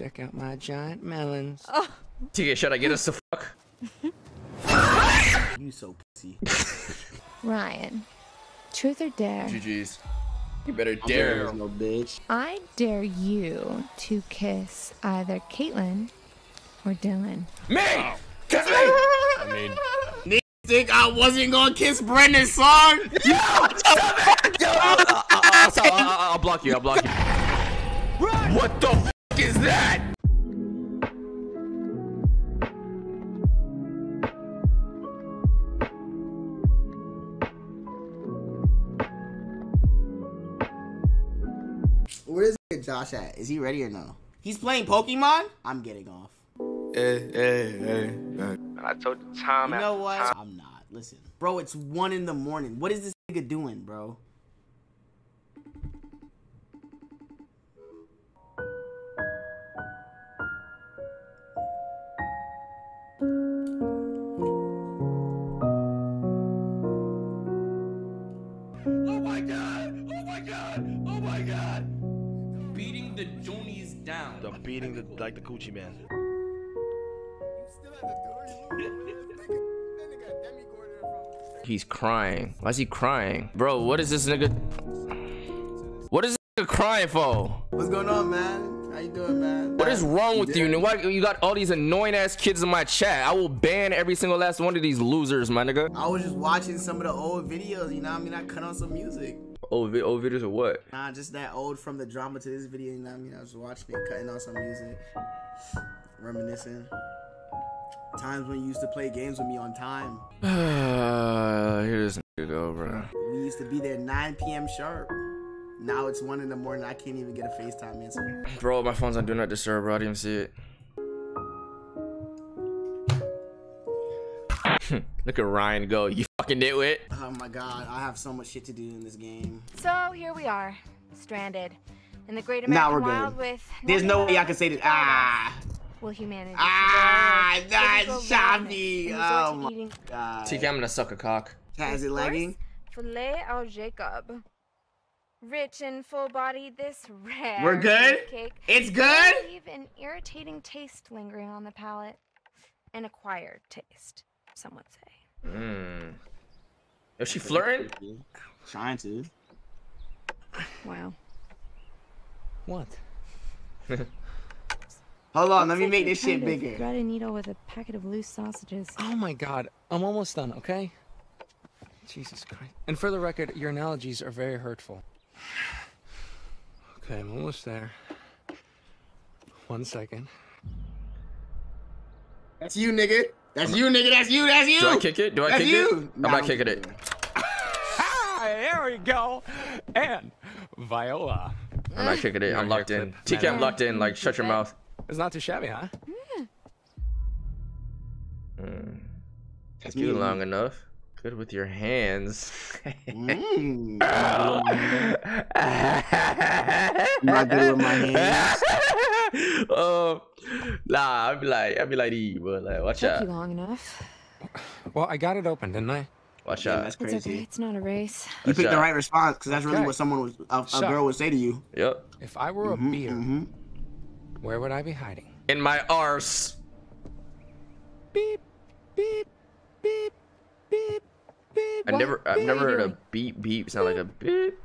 check out my giant melons. Oh. TK, should I get us to fuck? You so pussy. Ryan, truth or dare? GG's. You better Dare dare. no bitch. I dare you to kiss either Kaitlyn or Dylan. Me! Kiss me! I mean, Think I wasn't gonna kiss Brendan's song? Yo! Yo! I'll, I'll, I'll, I'll block you. I'll block you. What the fuck is that? Where is Josh at? Is he ready or no? He's playing Pokemon? I'm getting off. Hey, hey, hey, hey. I told you time You know what? time. I'm not. Listen. Bro, it's one in the morning. What is this nigga doing, bro? God! Oh my god! Oh my! Beating the Jonies down. the beating the like the coochie man. He's crying. Why is he crying? Bro, what is this nigga? What is this nigga crying for? What's going on, man? How you doing, man? What is wrong with you? Why you got all these annoying ass kids in my chat? I will ban every single last one of these losers, my nigga. I was just watching some of the old videos, you know what I mean? I cut on some music. Old, vi- old videos or what? Nah, just that old from the drama to this video, you know what I mean? I was watching it, cutting on some music, reminiscing. Times when you used to play games with me on time. Here this nigga go, bro. We used to be there 9 p.m. sharp. Now it's 1 in the morning. I can't even get a FaceTime answer. Bro, my phone's on Do Not Disturb, bro. I didn't even see it. Look at Ryan go. You fucking nitwit. Oh my god, I have so much shit to do in this game. So here we are, stranded in the great Now American we're good. with. There's no way I can say this. Ah! Will humanity? Ah, survive? Will we that's choppy. ravenous and Oh my eating god. TK, I'm gonna suck a cock. Is it lagging? Filet au Jacob. Rich and full-bodied, this rare. We're good? Cake It's good? Leave an irritating taste lingering on the palate. An acquired taste, some would say. Mmm. Is she flirting? Trying to. Wow. What? Hold on, let me like make this shit bigger. Thread a needle with a packet of loose sausages. Oh my god, I'm almost done, okay? Jesus Christ. And for the record, your analogies are very hurtful. Okay, I'm almost there. One second. That's you, nigga. That's you, nigga. That's you. That's you. Do I kick it? Do I That's kick you. it? I'm not kicking it. Ah, there we go. And Viola. I'm not kicking it. I'm locked in. clip. TK, I'm locked in. Like, shut your mouth. It's not too shabby, huh? That's You me. long enough. Good with your hands. Mm. Not good with my hands. um, nah, I'd be like, I'd be like, these, but like, watch Took out, you long enough. Well, I got it open, didn't I? watch Damn, out. that's It's okay. crazy. It's not a race. You Watch picked the right response because that's really Okay. what someone was a, a So- girl would say to you. Yep. If I were a Mhm, beer, mhm. where would I be hiding? In my arse. Beep, beep, beep, beep, beep. I never, I've What never heard a beep beep sound like a beep.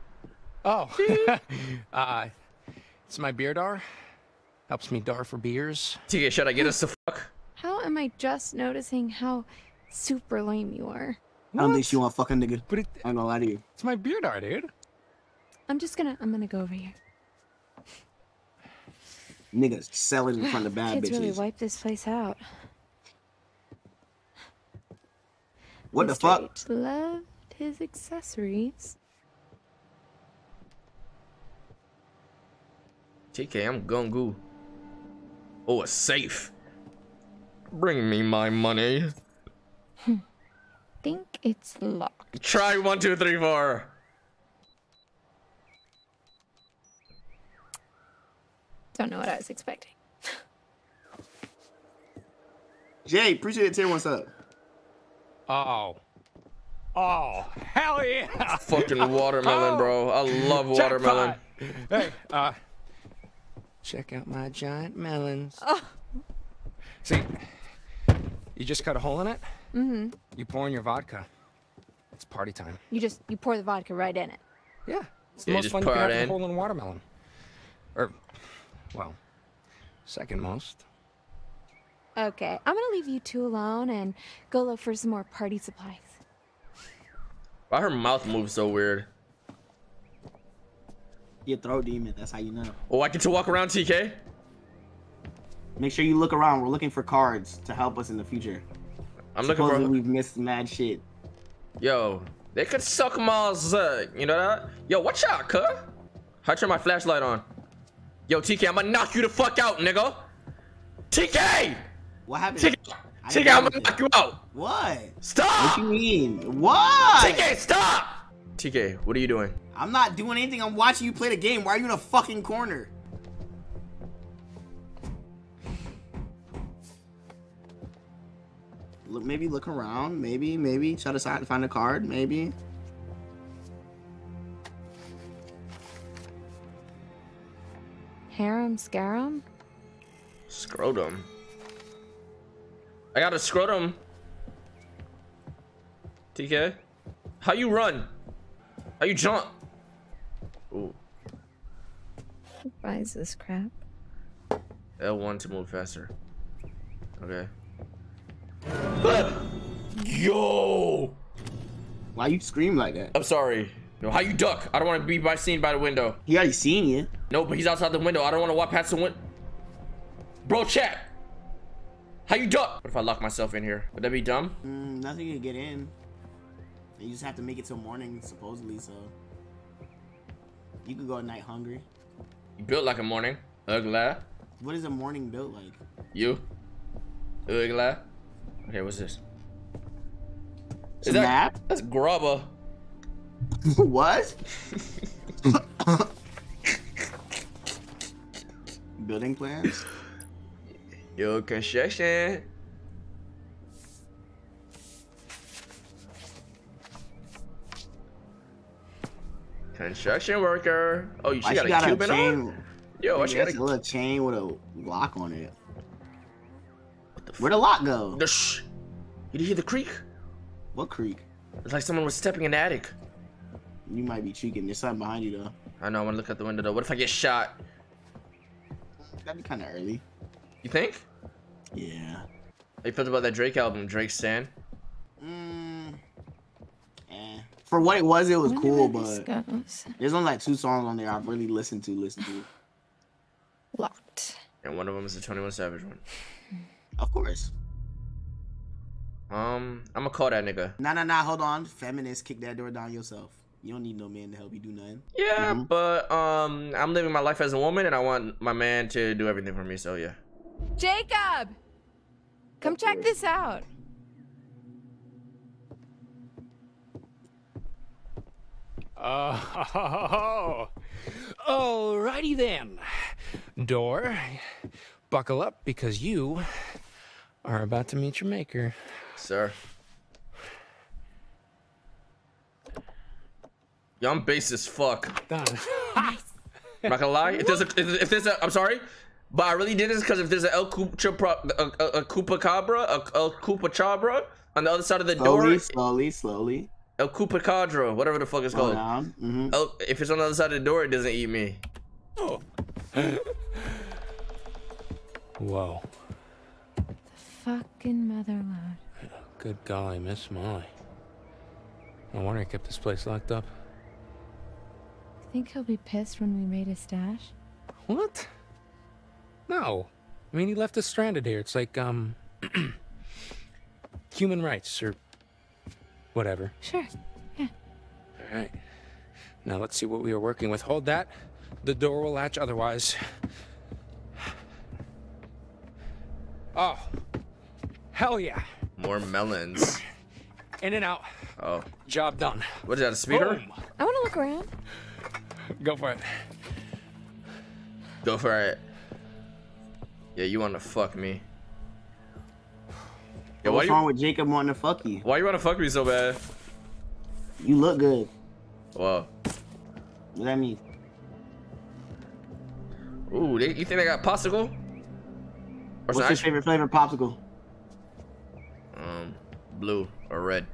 Oh, uh, it's my beer dar. Helps me dar for beers. TK, should I get us to fuck? How am I just noticing how super lame you are? I don't think she want fucking nigga. But it, I ain't gonna lie to you. it's my beard dar, dude. I'm just gonna. I'm gonna go over here. Niggas selling in front of bad Kids really bitches. wipe this place out. What the Mr. fuck? H loved his accessories. TK, I'm gungu. Oh, a safe. Bring me my money. Think it's locked. Try one, two, three, four. Don't know what I was expecting. Jay, appreciate it. Tim, what's up? Oh. Oh, hell yeah. Fucking watermelon, bro. I love watermelon. Jackpot. Hey, uh, Check out my giant melons. Oh. See, you just cut a hole in it. Mm-hmm. You pour in your vodka. It's party time. You just you pour the vodka right in it. Yeah, it's the Yeah, most just fun you pour can have it with a in. hole in a watermelon. Or, well, second most. Okay, I'm gonna leave you two alone and go look for some more party supplies. Why her mouth moves so weird? Your throat demon. That's how you know. Oh, I get to walk around TK? Make sure you look around. We're looking for cards to help us in the future. I'm looking Supposedly for. we've missed mad shit. Yo, they could suck Mars, uh, you know that? Yo, watch out, cuh. How I turn my flashlight on? Yo, TK, I'm gonna knock you the fuck out, nigga. TK! What happened? TK, TK, I'm gonna knock you out. What? Stop! What you mean? What? TK, stop! TK, what are you doing? I'm not doing anything. I'm watching you play the game. Why are you in a fucking corner? Look, maybe look around. Maybe, maybe try to side to find a card. Maybe. Harem scarum? Scrotum. I got a scrotum. TK, how you run? How you jump? Ooh, Who buys this crap? L1 to move faster. Okay. Yo! Why you scream like that? I'm sorry. Yo, how you duck? I don't want to be by seen by the window. He already seen you. No, but he's outside the window. I don't want to walk past the window. Bro, chat. How you duck? What if I lock myself in here? Would that be dumb? Mm, nothing to get in. You just have to make it till morning, supposedly. So you could go at night hungry. You built like a morning. Ugly. What is a morning built like? You? Ugly. Okay, what's this? Is a map? That's grubber. what? Building plans? Yo, construction. Construction worker. Oh, you she got, she got a Cuban on? chain? Yo, why she got a a little chain with a lock on it. Where'd the lock go? the shh? Did you hear the creak? What creak? It's like someone was stepping in the attic. You might be cheeking. There's something behind you though. I know. I want to look out the window though. What if I get shot? That'd be kind of early. You think? Yeah. How you felt about that Drake album, Drake Stan? Mm. For what it was, it was cool, but goes. there's only like two songs on there I've really listened to. Listened to. Locked. And one of them is the 21 Savage one. Of course. Um, I'm gonna call that nigga. Nah, nah, nah. Hold on. Feminist, kick that door down yourself. You don't need no man to help you do nothing. Yeah, Mhm. but um, I'm living my life as a woman, and I want my man to do everything for me. So yeah. Jacob! Come check this out. Oh, alrighty then. Door, buckle up because you are about to meet your maker. Sir. Yo, I'm base as fuck. Done. I'm not gonna lie. If there's a, if, if there's a, I'm sorry, but I really did this because if there's a El Cupa, a, a, a Koopa Cabra, a El Koopa Chabra on the other side of the door, Slowly, slowly, slowly. El Koopa Cadra, whatever the fuck it's Slow called. down. hmm El, if it's on the other side of the door, it doesn't eat me. Oh. Whoa. The fucking mother load. Good golly, Miss Molly. No wonder he kept this place locked up. Think he'll be pissed when we raid his stash? What? No. I mean, he left us stranded here. It's like, um, human rights or whatever. Sure. Yeah. All right. Now let's see what we are working with. Hold that. The door will latch otherwise. Oh. Hell yeah. More melons. In and out. Oh, Job done. what is that? A speeder? Boom. I want to look around. Go for it. Go for it. Yeah, you want to fuck me? Yeah, why What's you wrong with Jacob wanting to fuck you? why you want to fuck me so bad? You look good. Wow. What that mean? Ooh, they, you think they got popsicle? Or What's some your ice- favorite flavor popsicle? Um, blue or red.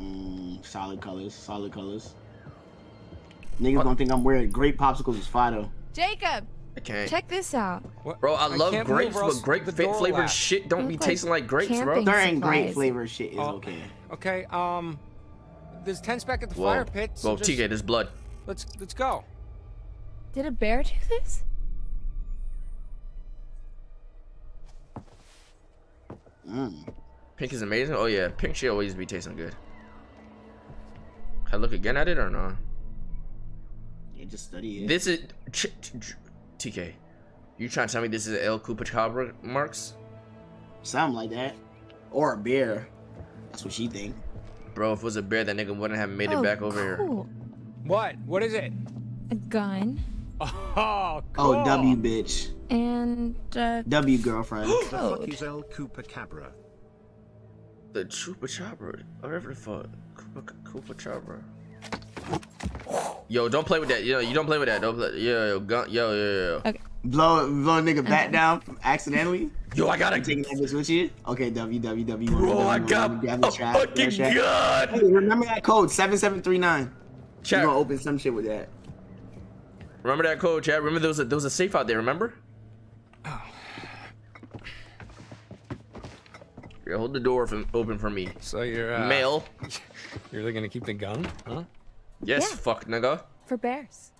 Mm, solid colors. Solid colors. Niggas don't think I'm wearing grape popsicles is fire though. Jacob, I can't. check this out. What? Bro, I, love grapes, but grape fa- flavored latch. shit don't be like tasting like grapes, bro. camping. Certain grape flavored shit is Oh, okay. Okay. Um, there's ten spec at the Whoa, fire pit. So whoa, just, TK, there's blood. Let's let's go. Did a bear do this? Mm. Pink is amazing. Oh yeah, pink shit always be tasting good. I look again at it or no? Yeah, just study it. This is ch- ch- TK. You trying to tell me this is El Chupacabra marks? Something like that. Or a bear. That's what she think. Bro, if it was a bear, that nigga wouldn't have made it oh, back over here. What? What is it? A gun Oh, cool. Oh, W bitch. and uh, W girlfriend. code. He's El Cupacabra. The Chupacabra, whatever the fuck, Chupa- Chupacabra. Yo, don't play with that. Yo, you don't play with that. Don't play. Yo, yo, gun. Yo, yo, yo. Okay. blow, blow a nigga back down accidentally. Yo, I got a. Taking that bitch with you. Okay, W W W. Bro, I got a fucking gun. Hey, remember that code seven seven three nine. You gonna open some shit with that? Remember that code, chat. Remember there was a there was a safe out there. Remember? Oh. Yeah, hold the door from, open for me. So you're uh, Male. You're really gonna keep the gun, huh? Yes, Yeah. fuck nigga. for bears.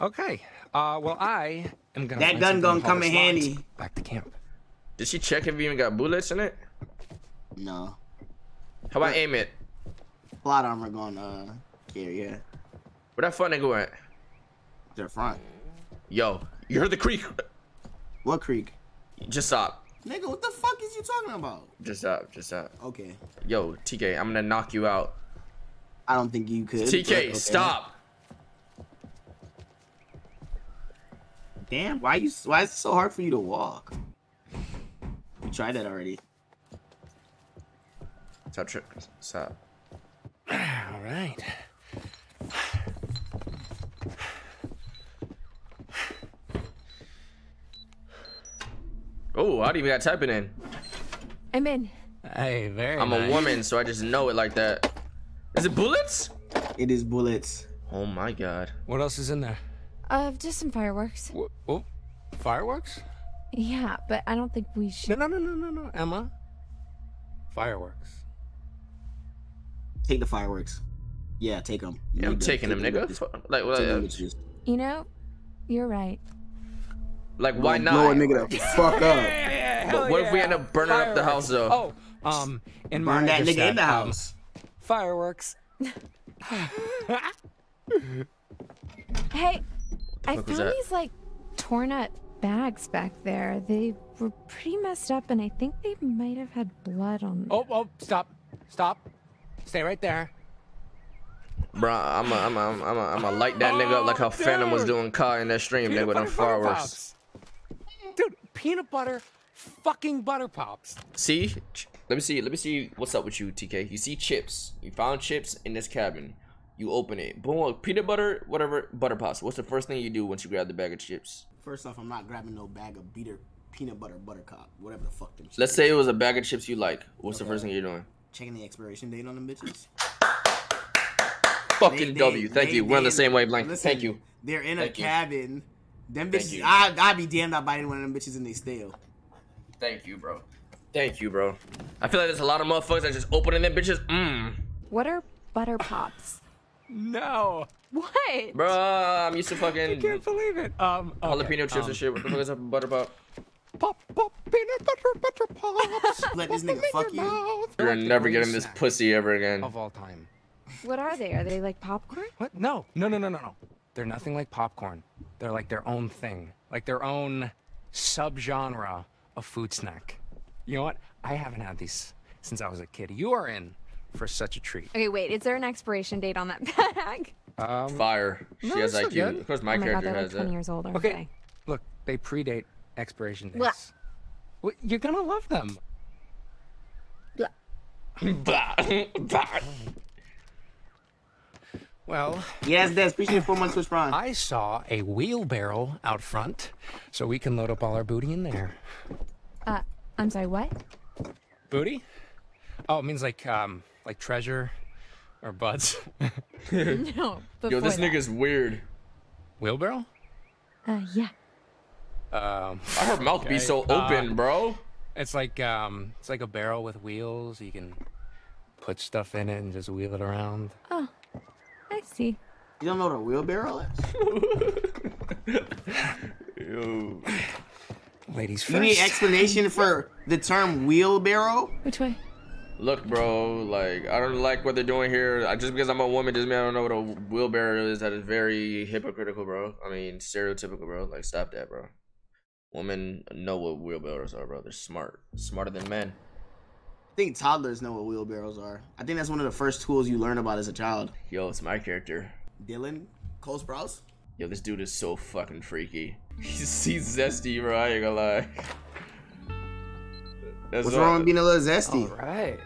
Okay. Uh, well, I am gonna. That find gun something gonna come in handy. Back to camp. Did she check if you even got bullets in it? No. How about aim it? Plot armor gonna uh, carry yeah. Where that fuck nigga went? Their front. Yo, you heard the creak. What creek? Just stop. Nigga, what the fuck is you talking about? Just stop. Just stop. Okay. Yo, TK, I'm gonna knock you out. I don't think you could. TK, okay. stop. Damn, why you? Why is it so hard for you to walk? We tried that already. Stop. tri- Stop. All right. Oh, I didn't even got typing in. I'm in. Hey, very. I'm a woman, so I just know it like that. Is it bullets? It is bullets. Oh my god. What else is in there? Uh, just some fireworks. Wh- Oh, fireworks? Yeah, but I don't think we should. no, no, no, no, no, Emma. Fireworks. Take the fireworks. Yeah, take them. Yeah, I'm taking them, nigga. Fu- Like, what- uh, You know, you're right. like why Blow not? a nigga the fuck up. But what if we end up burning up the house though? Oh, um, in Burn my that nigga in the um, house. Fireworks. Hey, I found that? these like torn up bags back there. They were pretty messed up, and I think they might have had blood on them. Oh, oh, stop, stop, stay right there. Bro, I'm a, I'm a, I'm a, I'm a light that nigga up like how oh, Phantom was doing car in that stream, nigga, with them butter butter fireworks. pops. Dude, peanut butter, fucking butter pops. See? Let me see. Let me see what's up with you, TK. You see chips. You found chips in this cabin. You open it. Boom. Peanut butter, whatever. Butter pops. What's the first thing you do once you grab the bag of chips? First off, I'm not grabbing no bag of beater peanut butter buttercup, whatever the fuck them. Let's say it was a bag of chips you like. What's the first thing you're doing? checking the expiration date on them bitches. Fucking They- W. they- Thank they- you. We're on the same wavelength. listen, Thank you. They're in Thank a you. cabin. Them bitches. I I'd be damned not biting one of them bitches and they stale. Thank you, bro. Thank you, bro. I feel like there's a lot of motherfuckers that just opening them bitches. Mmm. What are butter pops? No, What? Bro, I'm used to I fucking can't believe it. Um, okay, jalapeno chips um, and shit. What the fuck is up with butter pop? Pop, pop, peanut butter, butter pops. Let this Pop nigga fuck you. mouth. You're Like never getting this pussy ever again. of all time. What are they? Are they like popcorn? What? No, no, no, no, no, no. They're nothing like popcorn. They're like their own thing, like their own subgenre of food snack. You know what? I haven't had these since I was a kid. You are in for such a treat. Okay, wait. Is there an expiration date on that bag? Um, Fire. She No, has IQ. good. Of course, my oh my god, character they're like 20 that. years old. Aren't Okay. they? look, they predate expiration Blah. dates. Well, you're gonna love them. Bah, bah. Well, Yes, Des. Appreciate the four months Twitch Prime. I saw a wheelbarrow out front, so we can load up all our booty in there. Uh, I'm sorry, what? Booty? Oh, it means like um like treasure or buds. No, Yo, this that. nigga's weird. Wheelbarrow? Uh, yeah. Um, I heard mouth be Okay, so uh, open, bro? it's like um it's like a barrel with wheels. You can put stuff in it and just wheel it around. Oh, I see. You don't know what a wheelbarrow is? Yo. Ladies first. You need explanation for the term wheelbarrow? Which way? Look, bro, like I don't like what they're doing here. I, just because I'm a woman doesn't mean I don't know what a wheelbarrow is. That is very hypocritical, bro. I mean, stereotypical, bro. Like, stop that, bro. Women know what wheelbarrows are, bro. They're smart, smarter than men. I think toddlers know what wheelbarrows are. I think that's one of the first tools you learn about as a child. Yo, it's my character. Dylan, Cole Sprouse. Yo, this dude is so fucking freaky. He's, he's zesty, bro. I ain't gonna lie. That's What's all- wrong with being a little zesty? All right.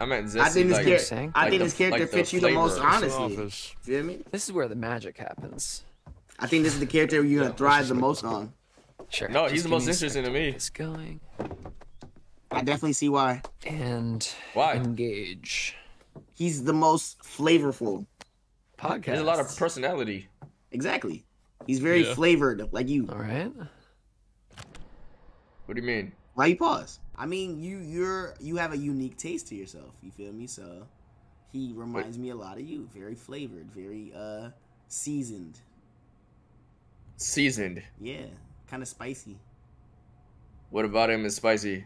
I meant zesty. I think this like, char- saying? I like think the- this character like the fits you the most honestly. Office. Feel me? This is where the magic happens. I think this is the character you're gonna thrive the most on. Sure. No, just he's the most interesting to me. get This going I definitely see why. and Why? engage. He's the most flavorful. Podcast. There's a lot of personality. Exactly. He's very Yeah. flavored, like you. All right. What do you mean? Why you pause? I mean, you you're you have a unique taste to yourself. You feel me? So he reminds me a lot of you. Very flavored, very uh seasoned. Seasoned. Yeah, kind of spicy. What about him is spicy?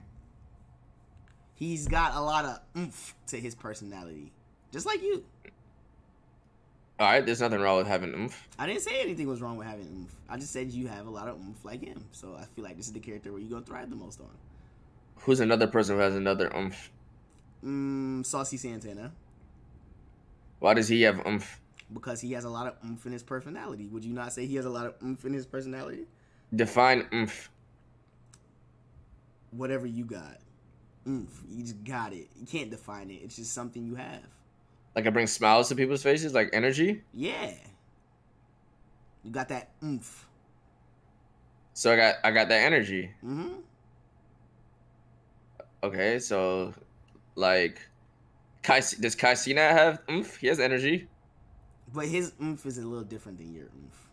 He's got a lot of oomph to his personality, just like you. All right, there's nothing wrong with having oomph. I didn't say anything was wrong with having oomph. I just said you have a lot of oomph like him. So I feel like this is the character where you're gonna thrive the most on. Who's another person who has another oomph? Mm, Saucy Santana, Why does he have oomph? because he has a lot of oomph in his personality. Would you not say he has a lot of oomph in his personality? Define oomph. Whatever you got, oomph. You just got it. You can't define it. It's just something you have. Like it brings smiles to people's faces, like energy. Yeah. You got that oomph. So I got I got that energy. Mm-hmm. Okay, so like, Kai, does Kai have oomph? He has energy. But his oomph is a little different than your oomph.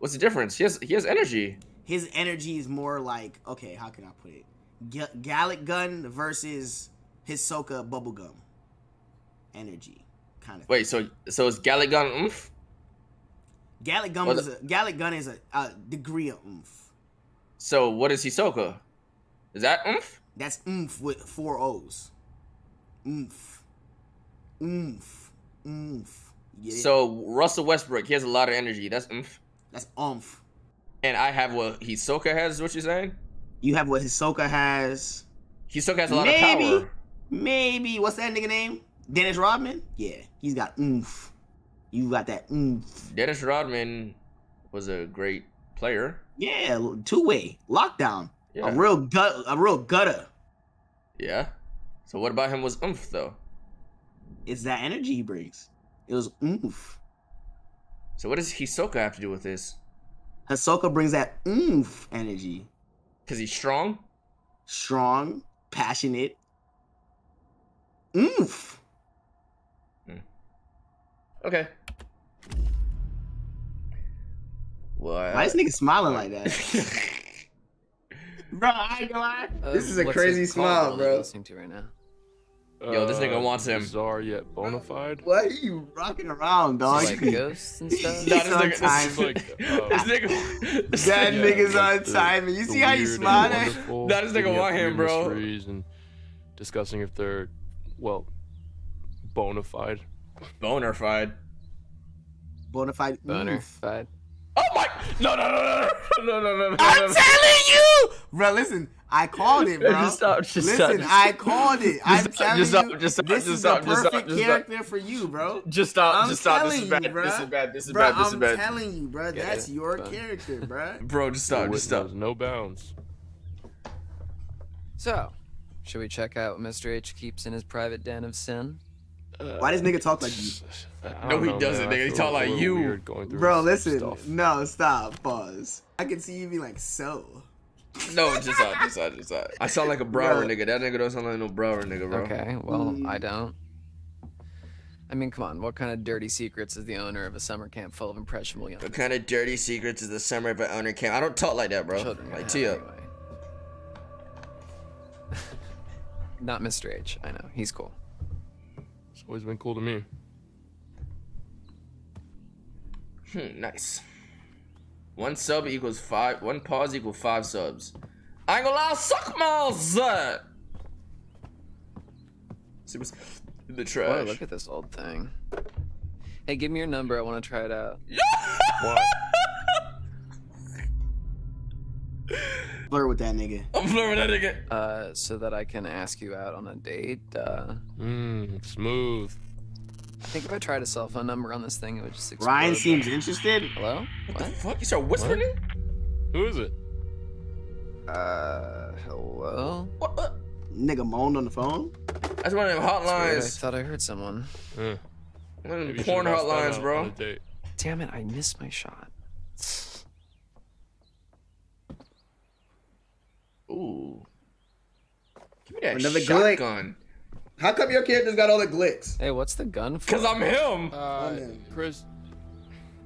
What's the difference? He has he has energy. His energy is more like okay, how can I put it? G- Galick gun versus Hisoka bubblegum. Energy, kind of. Wait, so so is Galick gun oomph? Galick gun is a Galick gun is a, a degree of oomph. So what is Hisoka? Is that oomph? That's oomph with four O's. Oomph. Oomph. Oomph. It? So Russell Westbrook, he has a lot of energy. That's oomph. that's oomph. And I have what Hisoka has. Is what you're saying? You have what Hisoka has. Hisoka has a lot Maybe. of power. Maybe. Maybe what's that nigga name? Dennis Rodman? Yeah, he's got oomph. You got that oomph. Dennis Rodman was a great player. Yeah, two way lockdown. Yeah. A real gut, a real gutter. Yeah. So what about him was oomph though? It's that energy he brings. It was oomph. So what does Hisoka have to do with this? Hisoka brings that oomph energy. Cause he's strong. Strong, passionate. Oomph. Okay. Well, Why this nigga smiling like that? bro, I ain't gonna lie. Uh, This is a crazy smile, bro. Listening to right now. Yo, this nigga wants him. Bizarre yet bona fide. What are you rocking around, dog? Like ghosts and stuff. Nah, this nigga- this time. Like uh, this nigga, this That nigga- nigga's on time. You see how you weird and smile at? Nah, this nigga digging up want him, bro. mysteries And discussing if they're, well, bona fide. boner fied. Bonafide Boner. oomph. Oh my! No, no, no, no, no, no, no, no, I'm no. telling you, bro. Listen, I called it, bro. Just stop, just listen, stop, just I called it. I'm stop, telling just stop, you, just stop, this just is stop, the perfect just stop. character for you, bro. Just stop. I'm just stop. This is telling bad. you, bro. This is bad. This is Bro, bad. This is I'm bad. telling you, bro. Get That's it. your Fine. character, bro. Bro, just stop. Just stop. no bounds. So, should we check out what Mr. H keeps in his private den of sin? Why does nigga talk like you? No, he know, doesn't, man. Nigga. He talk like you. going Bro, listen. stuff. No, stop. Pause. I can see you be like, so. No, just out, just out, just out. I sound like a Broward Bro. nigga. That nigga don't sound like no Broward nigga, bro. Okay, well, Mm. I don't. I mean, come on. What kind of dirty secrets is the owner of a summer camp full of impressionable young What kind of dirty secrets is the summer of an owner camp? I don't talk like that, bro. children? Like have Tia. anyway? Not Mr. H. I know he's cool. It's always been cool to me. Hmm, nice. One sub equals five. One pause equals five subs. I ain't gonna lie, suck my zut. See what's in the Boy, look at this old thing. Hey, give me your number. I want to try it out. Why? Flirt with that nigga. I'm flirting with that nigga. Uh, so that I can ask you out on a date. Uh, Mmm, smooth. I think if I tried a cell phone number on this thing, it would just explode. Ryan seems interested. Hello? What the fuck? You start whispering? Who is it? Uh, hello? What? what? Nigga moaned on the phone. That's one of them Weird, I thought I heard someone. One of maybe porn should've asked that hotlines, out on bro. a date. Damn it, I missed my shot. Ooh. Give me that Another glick. shotgun. How come your character's got all the glicks? Hey, what's the gun for? Cause I'm him. Uh, man. Chris,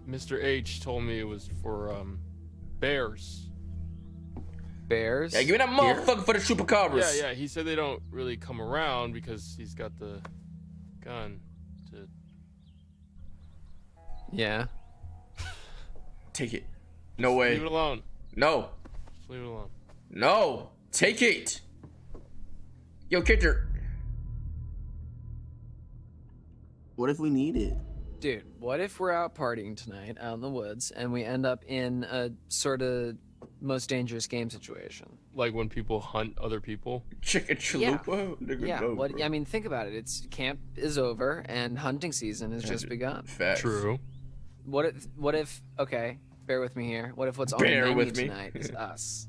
Mr. H told me it was for um, bears. bears. Yeah, give me that Here? motherfucker for the chupacabras. Yeah, yeah. He said they don't really come around because he's got the gun. To Yeah. Take it. No leave way. Leave it alone. No. Just leave it alone. No. Take it. Yo, character. What if we need it? Dude, what if we're out partying tonight out in the woods and we end up in a sort of most dangerous game situation? Like when people hunt other people. Chicken Yeah. chalupa? Nigga, Yeah, no, what. I mean, think about it. It's camp is over and hunting season has just begun. Facts. True. What if what if okay, bear with me here. What if what's on the menu tonight is us?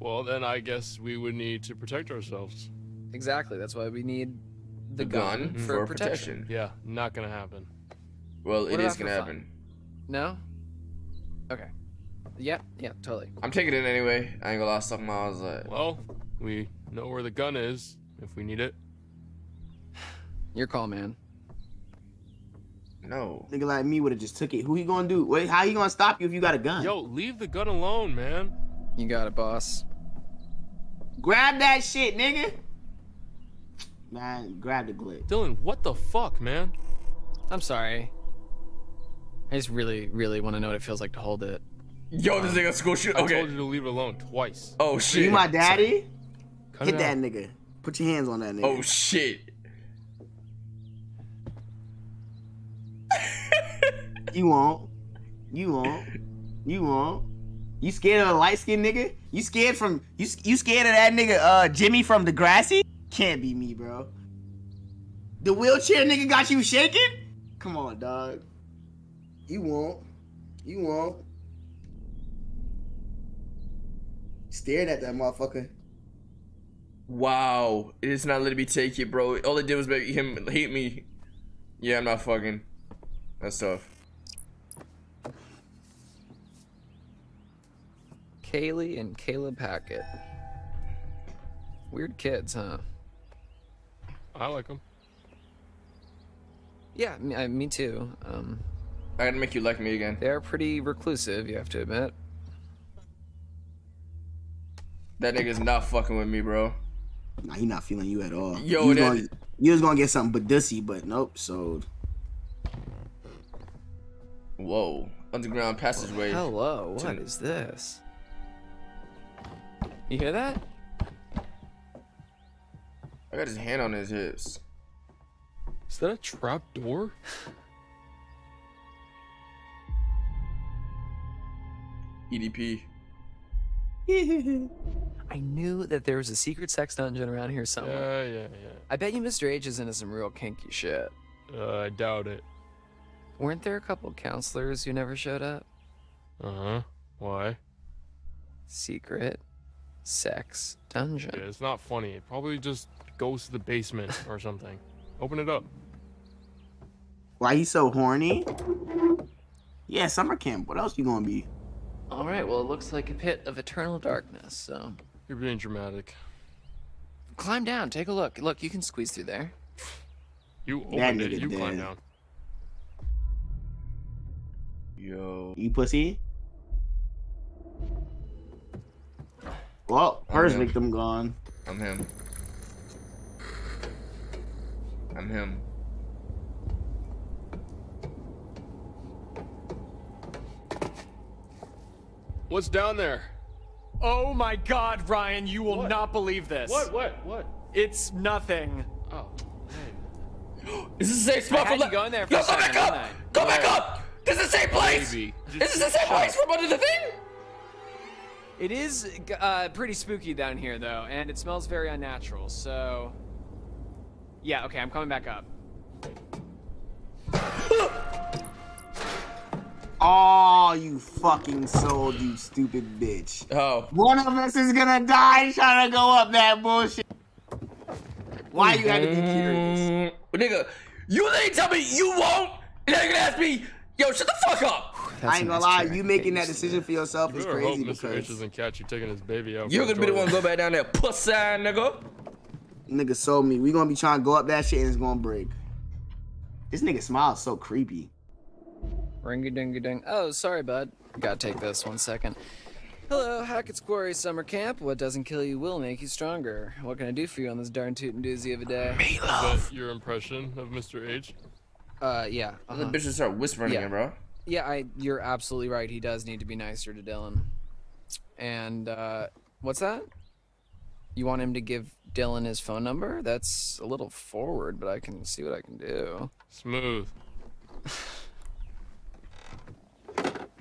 Well, then I guess we would need to protect ourselves. Exactly. That's why we need the, The gun for, for protection. protection. Yeah, not gonna happen. Well, What it about is gonna for fun? happen. No? Okay. Yeah, yeah, totally. I'm taking it anyway. I ain't gonna lie, suck my eyes like. Well, we know where the gun is if we need it. Your call, man. No. Nigga like me would have just took it. Who he gonna do? Wait, how he gonna stop you if you got a gun? Yo, leave the gun alone, man. You got it, boss. Grab that shit, nigga. Man, grab the glick. Dylan, what the fuck, man? I'm sorry. I just really, really want to know what it feels like to hold it. Yo, this nigga school shoot. I told you to leave it alone twice. Oh shit. You my daddy? Cut Hit that out. nigga. Put your hands on that nigga. Oh shit. You won't. You won't. You won't. You scared of a light skinned nigga? You scared from you you scared of that nigga uh Jimmy from Degrassi? Can't be me, bro. The wheelchair nigga got you shaking? Come on, dog. You won't. You won't. Stared at that motherfucker. Wow. It is not letting me take it, bro. All it did was make him hate me. Yeah, I'm not fucking. That's tough. Kaylee and Caleb Hackett. Weird kids, huh? I like them. Yeah, me, I, me too. Um, I gotta make you like me again. they are pretty reclusive, you have to admit. That nigga's not fucking with me, bro. Nah, he not feeling you at all. Yo, you was, that- gonna, you was gonna get something but dussy, but nope, so Whoa. Underground passageway. Hello, what Turn- is this? You hear that? I got his hand on his hips. Is that a trap door? EDP. I knew that there was a secret sex dungeon around here somewhere. Yeah, yeah, yeah. I bet you Mr. H is into some real kinky shit. Uh, I doubt it. Weren't there a couple counselors who never showed up? Uh huh. Why? Secret sex dungeon. Yeah, it's not funny. It probably just goes to the basement or something. Open it up. Why you so horny? Yeah, summer camp. What else you gonna be? All right. Well, it looks like a pit of eternal darkness. So You're being dramatic. climb down. Take a look. Look, you can squeeze through there. You opened it. You climb dead. down. Yo. You pussy. Well, first yeah. victim gone. I'm him. I'm him. What's down there? Oh my god, Ryan, you will What? not believe this. What? What? What? It's nothing. Oh. Hey. Is this the same spot I had from you go in there for Yo, go back up! Go back up! This is the same place! Maybe. This is the same place from under the thing? It is uh, pretty spooky down here, though, and it smells very unnatural. So, yeah. Okay, I'm coming back up. Oh, you fucking soul, you stupid bitch. Oh. One of us is gonna die trying to go up that bullshit. Why you had to be curious? Nigga, you didn't tell me you won't, and now you're gonna ask me, yo, shut the fuck up! I ain't gonna lie, you making that decision for yourself is You better hope crazy Mr. H because doesn't catch you taking his baby out. You're gonna be the one to go back down there, pussy ass nigga. nigga sold me. We gonna be trying to go up that shit and it's gonna break. This nigga smile is so creepy. Ringy dingy ding. Oh, sorry, bud. Gotta take this one second. Hello, Hackett's Quarry Summer Camp. What doesn't kill you will make you stronger. What can I do for you on this darn tootin' doozy of a day? Is that your impression of Mr. H? Uh, yeah. The uh-huh. bitches start whispering Yeah. again, bro. Yeah, I. You're absolutely right. He does need to be nicer to Dylan. And uh, what's that? You want him to give Dylan his phone number? That's a little forward, but I can see what I can do. Smooth.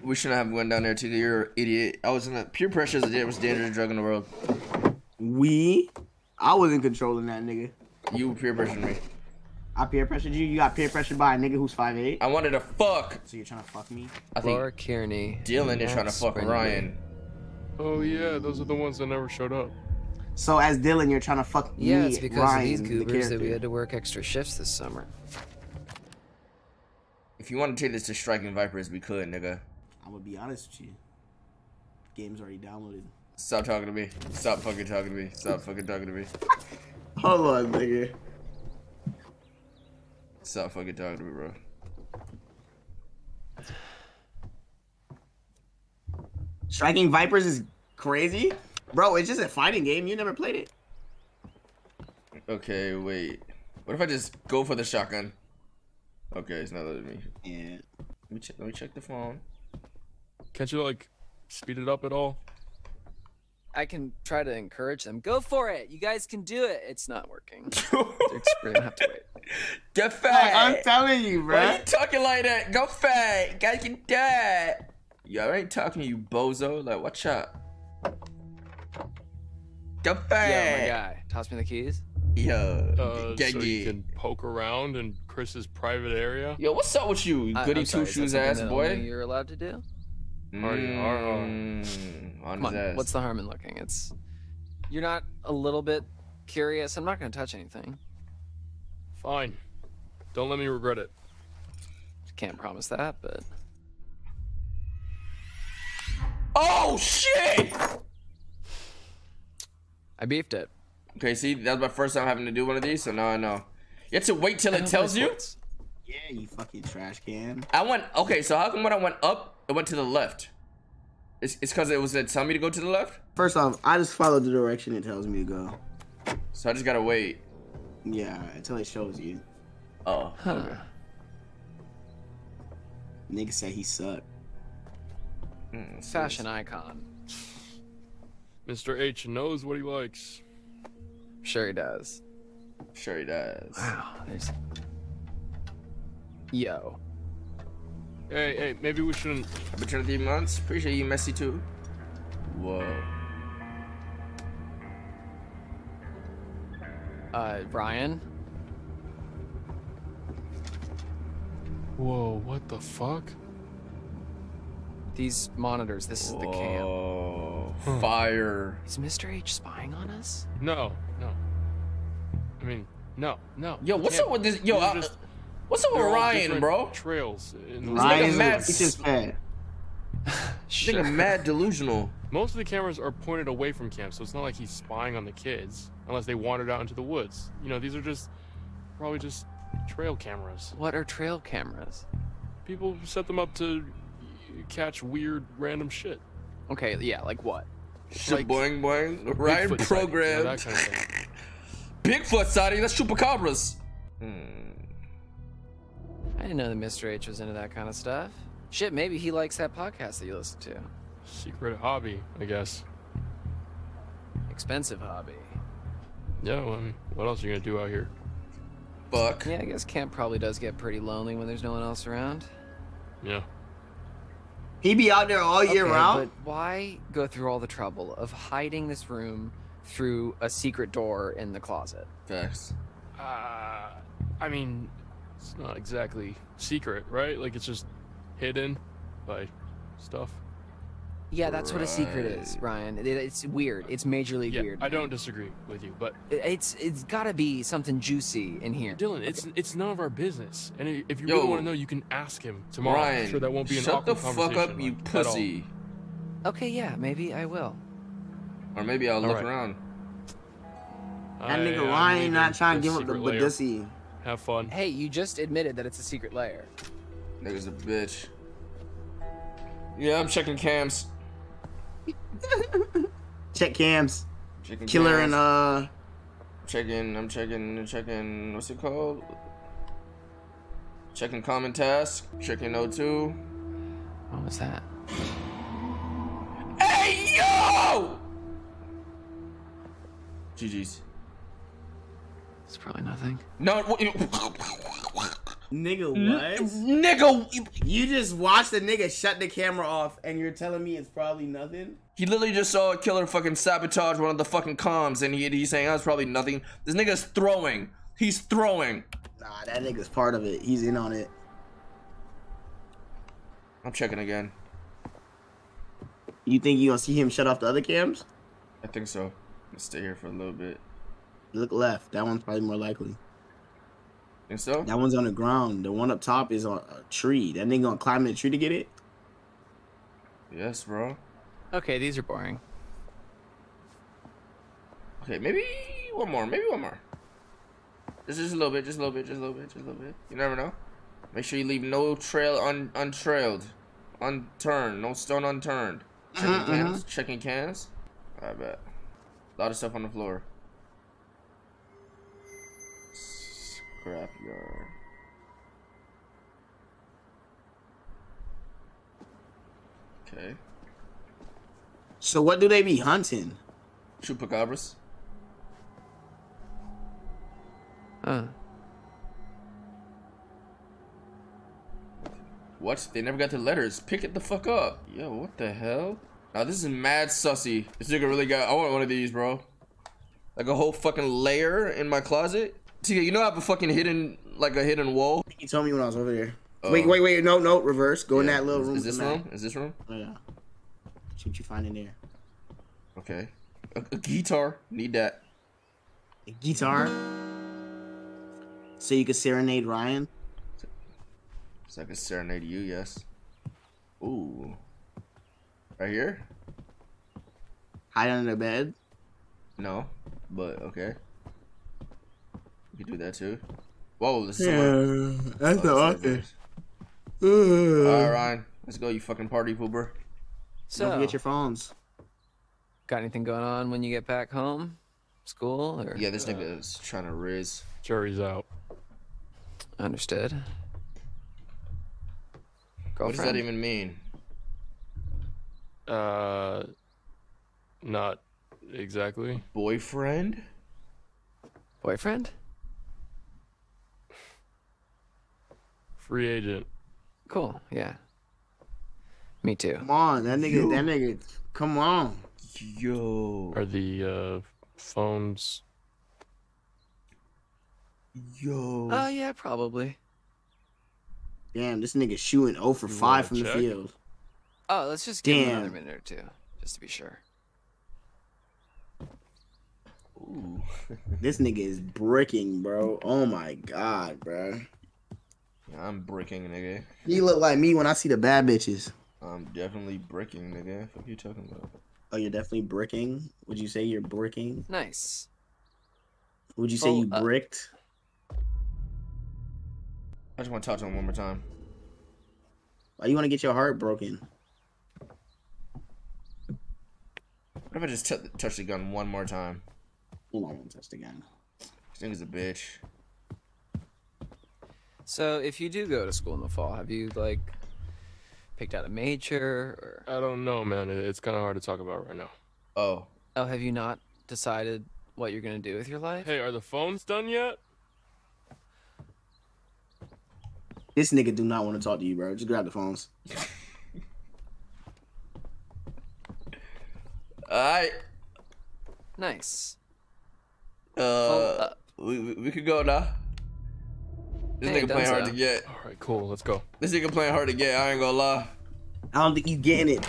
We shouldn't have went down there too. You're an idiot. I was in a peer pressure is the most dangerous drug in the world. We? I wasn't controlling that nigga. You peer pressured me. I peer pressured you. You got peer pressured by a nigga who's 5'8. I wanted to fuck. So you're trying to fuck me? I think Laura Kearney. Dylan is trying to fuck Brinly. Ryan. Oh yeah, those are the ones that never showed up. So as Dylan, you're trying to fuck me. Yeah, me, it's because Ryan, of these the that we had to work extra shifts this summer. If you want to take this to Striking Vipers, we could, nigga. I'm gonna be honest with you. Game's already downloaded. Stop talking to me. Stop fucking talking to me. Stop fucking talking to me. Hold on, nigga. Stop fucking talking to me, bro. Striking Vipers is crazy, bro. It's just a fighting game. You never played it. Okay, wait. What if I just go for the shotgun? Okay, it's not letting me. Yeah. Let me check. Let me check the phone. Can't you like speed it up at all? I can try to encourage them. Go for it. You guys can do it. It's not working. We're gonna have to wait. Get Like, fat. I'm telling you, Why bro. you talking like that? Go fat. You guys can die. Yo, I ain't talking to you, bozo. Like, watch out. Go fat. Yo, my guy, toss me the keys. Yo, Uh, gang so you can poke around in Chris's private area. Yo, what's up with you, I- goody two shoes ass boy? only You're allowed to do. Already are, Mm, on Come on. What's the harm in looking? It's you're not a little bit curious. I'm not gonna touch anything. Fine. Don't let me regret it. Can't promise that, but Oh shit! I beefed it. Okay, see, that was my first time having to do one of these, so now I know. You have to wait till it tells you. Yeah, you fucking trash can. I went okay. So how come when I went up, it went to the left? It's it's because it was it telling me to go to the left. First off, I just follow the direction it tells me to go. So I just gotta wait. Yeah, until it shows you. Oh, Huh. Nigga said he sucked. Mm, so Fashion icon. Mr. H knows what he likes. Sure he does. Sure he does. Wow. There's. Yo. Hey, hey, maybe we shouldn't. Between three months. Appreciate you, Messi too. Whoa. Uh, Ryan. Whoa, what the fuck? These monitors. This is the camp. Oh, fire. Is Mr. H spying on us? No, no. I mean, no, no. Yo, what's Can't up with this? Yo, These I, just- What's up with Ryan, bro? Trails. in the Ryan's mad he's just fat. This nigga mad delusional. Most of the cameras are pointed away from camp, so it's not like he's spying on the kids unless they wandered out into the woods. You know, these are just probably just trail cameras. What are trail cameras? People set them up to catch weird random shit. Okay, yeah, like what? Shit, boing boing. Ryan Bigfoot sighting, you know, programmed. that kind of. Bigfoot sighting. That's chupacabras. Hmm. I didn't know that Mr. H was into that kind of stuff. Shit, maybe he likes that podcast that you listen to. Secret hobby, I guess. Expensive hobby. Yeah, well, I mean, what else are you gonna do out here? Fuck. Yeah, I guess camp probably does get pretty lonely when there's no one else around. Yeah. He be out there all year Okay, round. But why go through all the trouble of hiding this room through a secret door in the closet? Facts. Uh, I mean, it's not exactly secret, right? Like it's just hidden by stuff. Yeah, that's what a secret is, Ryan. It, it's weird. It's majorly Yeah, weird. I don't disagree with you, but It- It's it's got to be something juicy in here. Dylan, it's it's none of our business. And if you Yo, really want to know, you can ask him tomorrow. Ryan, I'm sure that won't be an shut the fuck up, conversation, you like, at all. pussy. Okay, yeah, maybe I will. Or maybe I'll All look right. around. That I- nigga Ryan not trying to give up the secret Have fun. Hey, you just admitted that it's a secret layer. Nigga's a bitch. Yeah, I'm checking cams. Check cams. Checking Killer cams. and uh checking. I'm checking. Checking. What's it called? Checking common task. Checking O2. What was that? Hey yo! GG's. It's probably nothing. No, what, nigga what? nigga. You just watched the nigga shut the camera off and you're telling me it's probably nothing? He literally just saw a killer fucking sabotage one of the fucking comms, and he, he's saying oh, that's probably nothing. This nigga's throwing. He's throwing. Nah, that nigga's part of it. He's in on it. I'm checking again. You think you gonna see him shut off the other cams? I think so. Let's stay here for a little bit. Look left. That one's probably more likely. Think so? That one's on the ground. The one up top is on a tree. That nigga gonna climb in the tree to get it? Yes, bro. Okay, these are boring. Okay, maybe one more. Maybe one more. Just, just a little bit. Just a little bit. Just a little bit. Just a little bit. You never know. Make sure you leave no trail un untrailed, unturned. No stone unturned. Checking Mhm, cans. Checking cans. I bet. A lot of stuff on the floor. Scrapyard. Okay. So what do they be hunting? Chupacabras. Huh. What? They never got the letters. Pick it the fuck up. Yo, what the hell? Now this is mad sussy. This nigga really got. I want one of these, bro. Like a whole fucking layer in my closet. TK, you know I have a fucking hidden, like a hidden wall. He told me when I was over there. Oh. Wait, wait, wait. No, no. Reverse. Go in that little room. Is this room? Is this room? Oh, yeah. See what you find in there. Okay. A, a guitar. Need that. A guitar. So you can serenade Ryan. So I can serenade you. Yes. Ooh. Right here? Hide under the bed. No. But okay. You do that too. Whoa, this is somewhere. that's Oh, the nice. Alright, Ryan. Let's go, you fucking party pooper. So, Don't forget your phones. got anything going on when you get back home? School or? Yeah, this nigga is trying to riz. Jury's out. Understood. Girlfriend. What does that even mean? Uh, not exactly. Boyfriend? Boyfriend? Free agent. Cool. Yeah. Me too. Come on, that nigga. That nigga. Come on. Yo. Are the uh, phones? Yo. Oh yeah, probably. Damn, this nigga shooting 0 for You 5 wanna from the field. Oh, let's just give him Damn. another minute or two, just to be sure. Ooh. This nigga is bricking, bro. Oh my god, bro. Yeah, I'm bricking, nigga. You look like me when I see the bad bitches. I'm definitely bricking, nigga. What you talking about? Oh, you're definitely bricking. Would you say you're bricking? Nice. Would you say Well, you uh, bricked? I just want to talk to him one more time. Why you want to get your heart broken? What if I just t- touch the gun one more time? You don't want to touch the gun. This nigga's a bitch. So if you do go to school in the fall, have you like picked out a major or I don't know, man. It's kind of hard to talk about right now. Oh, oh have you not decided what you're gonna do with your life? Hey, are the phones done yet? This nigga do not want to talk to you, bro. Just grab the phones. alright. Nice. Uh, up. we, we we could go now. This nigga playing hard to get. All right, cool. Let's go. This nigga playing hard to get. I ain't gonna lie. I don't think you getting it.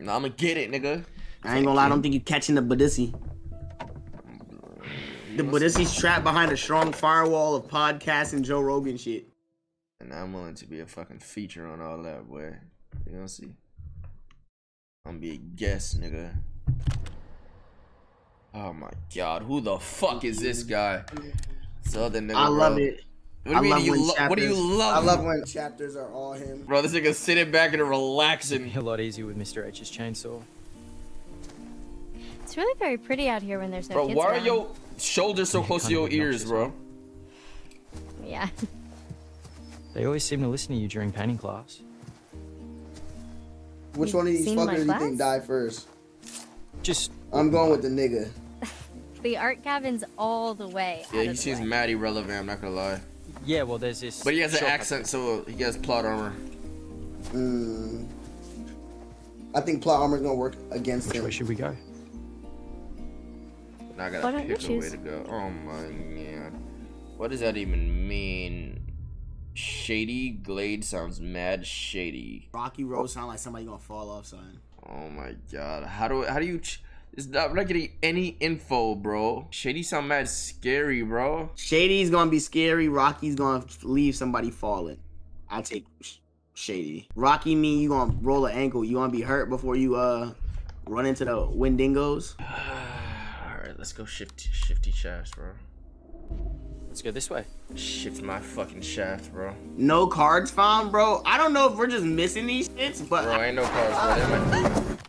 Nah, I'ma get it, nigga. I ain't gonna lie. I don't think you catching the Badissi. The Badissi's trapped behind a strong firewall of podcasts and Joe Rogan shit. And I'm willing to be a fucking feature on all that, boy. You gonna see. I'm gonna be a guest, nigga. Oh my god, who the fuck is this guy? This other nigga, I love bro. it. What do I you love mean you when lo- What do you love? I love when chapters are all him. Bro, this nigga sitting back and relaxing. a lot easier with Mr. H's chainsaw. It's really very pretty out here when there's no Bro, kids why are your shoulders so close to your ears, bro? Yeah. They always seem to listen to you during painting class. Which one of these Seen my fuckers you think died first? Just I'm going with the nigga. The art cabin's all the way. Yeah, out he seems way. mad irrelevant, I'm not gonna lie. Yeah, well, there's this. But he has an accent, so he has plot armor. Mm. I think plot armor is gonna work against Which him. way should we go? Now I gotta pick a way to go. Oh my god. What does that even mean? Shady Glade sounds mad shady. Rocky Road sound like somebody gonna fall off, son. Oh my god. How do how do you ch- it's not, I'm not getting any info, bro. Shady sound mad scary, bro. Shady's gonna be scary. Rocky's gonna leave somebody falling. I take Shady. Rocky mean you gonna roll an ankle. You gonna be hurt before you uh run into the Wendigos. Alright, let's go shift shifty shafts, bro. Let's go this way. Shift my fucking shaft, bro. No cards found, bro. I don't know if we're just missing these shits, but Bro, ain't no cars, bro.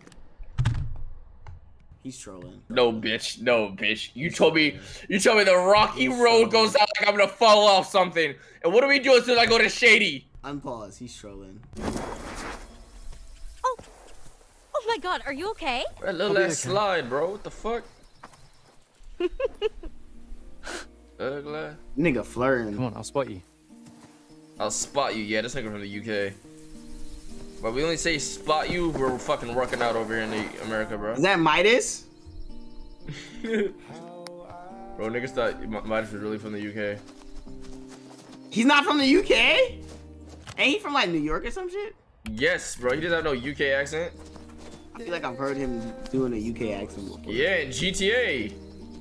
They he's trolling. No, bitch. No, bitch. You told me. You told me the rocky road goes out like I'm gonna fall off something. And what do we do as soon as I go to Shady? Unpause. He's trolling. Oh! Oh my god, are you okay? A little ass slide, bro. What the fuck? Ugly. Nigga flirting. Come on, I'll spot you. I'll spot you. Yeah, this nigga from the UK. But we only say spot you if we're fucking working out over here in the America, bro. Is that Midas? Bro, niggas thought Midas was really from the UK. He's not from the UK? Ain't he from like New York or some shit? Yes, bro. He doesn't have no UK accent. I feel like I've heard him doing a UK accent before. Yeah, GTA.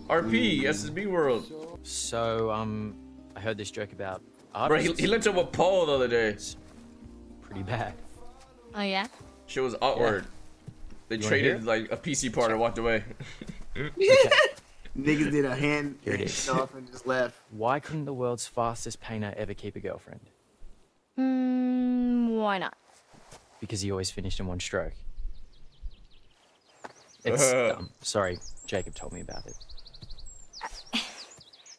RP, SSB World. So, um, I heard this joke about Bro, he, artists. he linked up with Paul the other day. It's Pretty bad. Oh yeah? She was awkward. They You traded like a PC part and walked away. Niggas did a hand Here it is. off and just left. Why couldn't the world's fastest painter ever keep a girlfriend? Hmm, why not? Because he always finished in one stroke. It's dumb. Sorry, Jacob told me about it.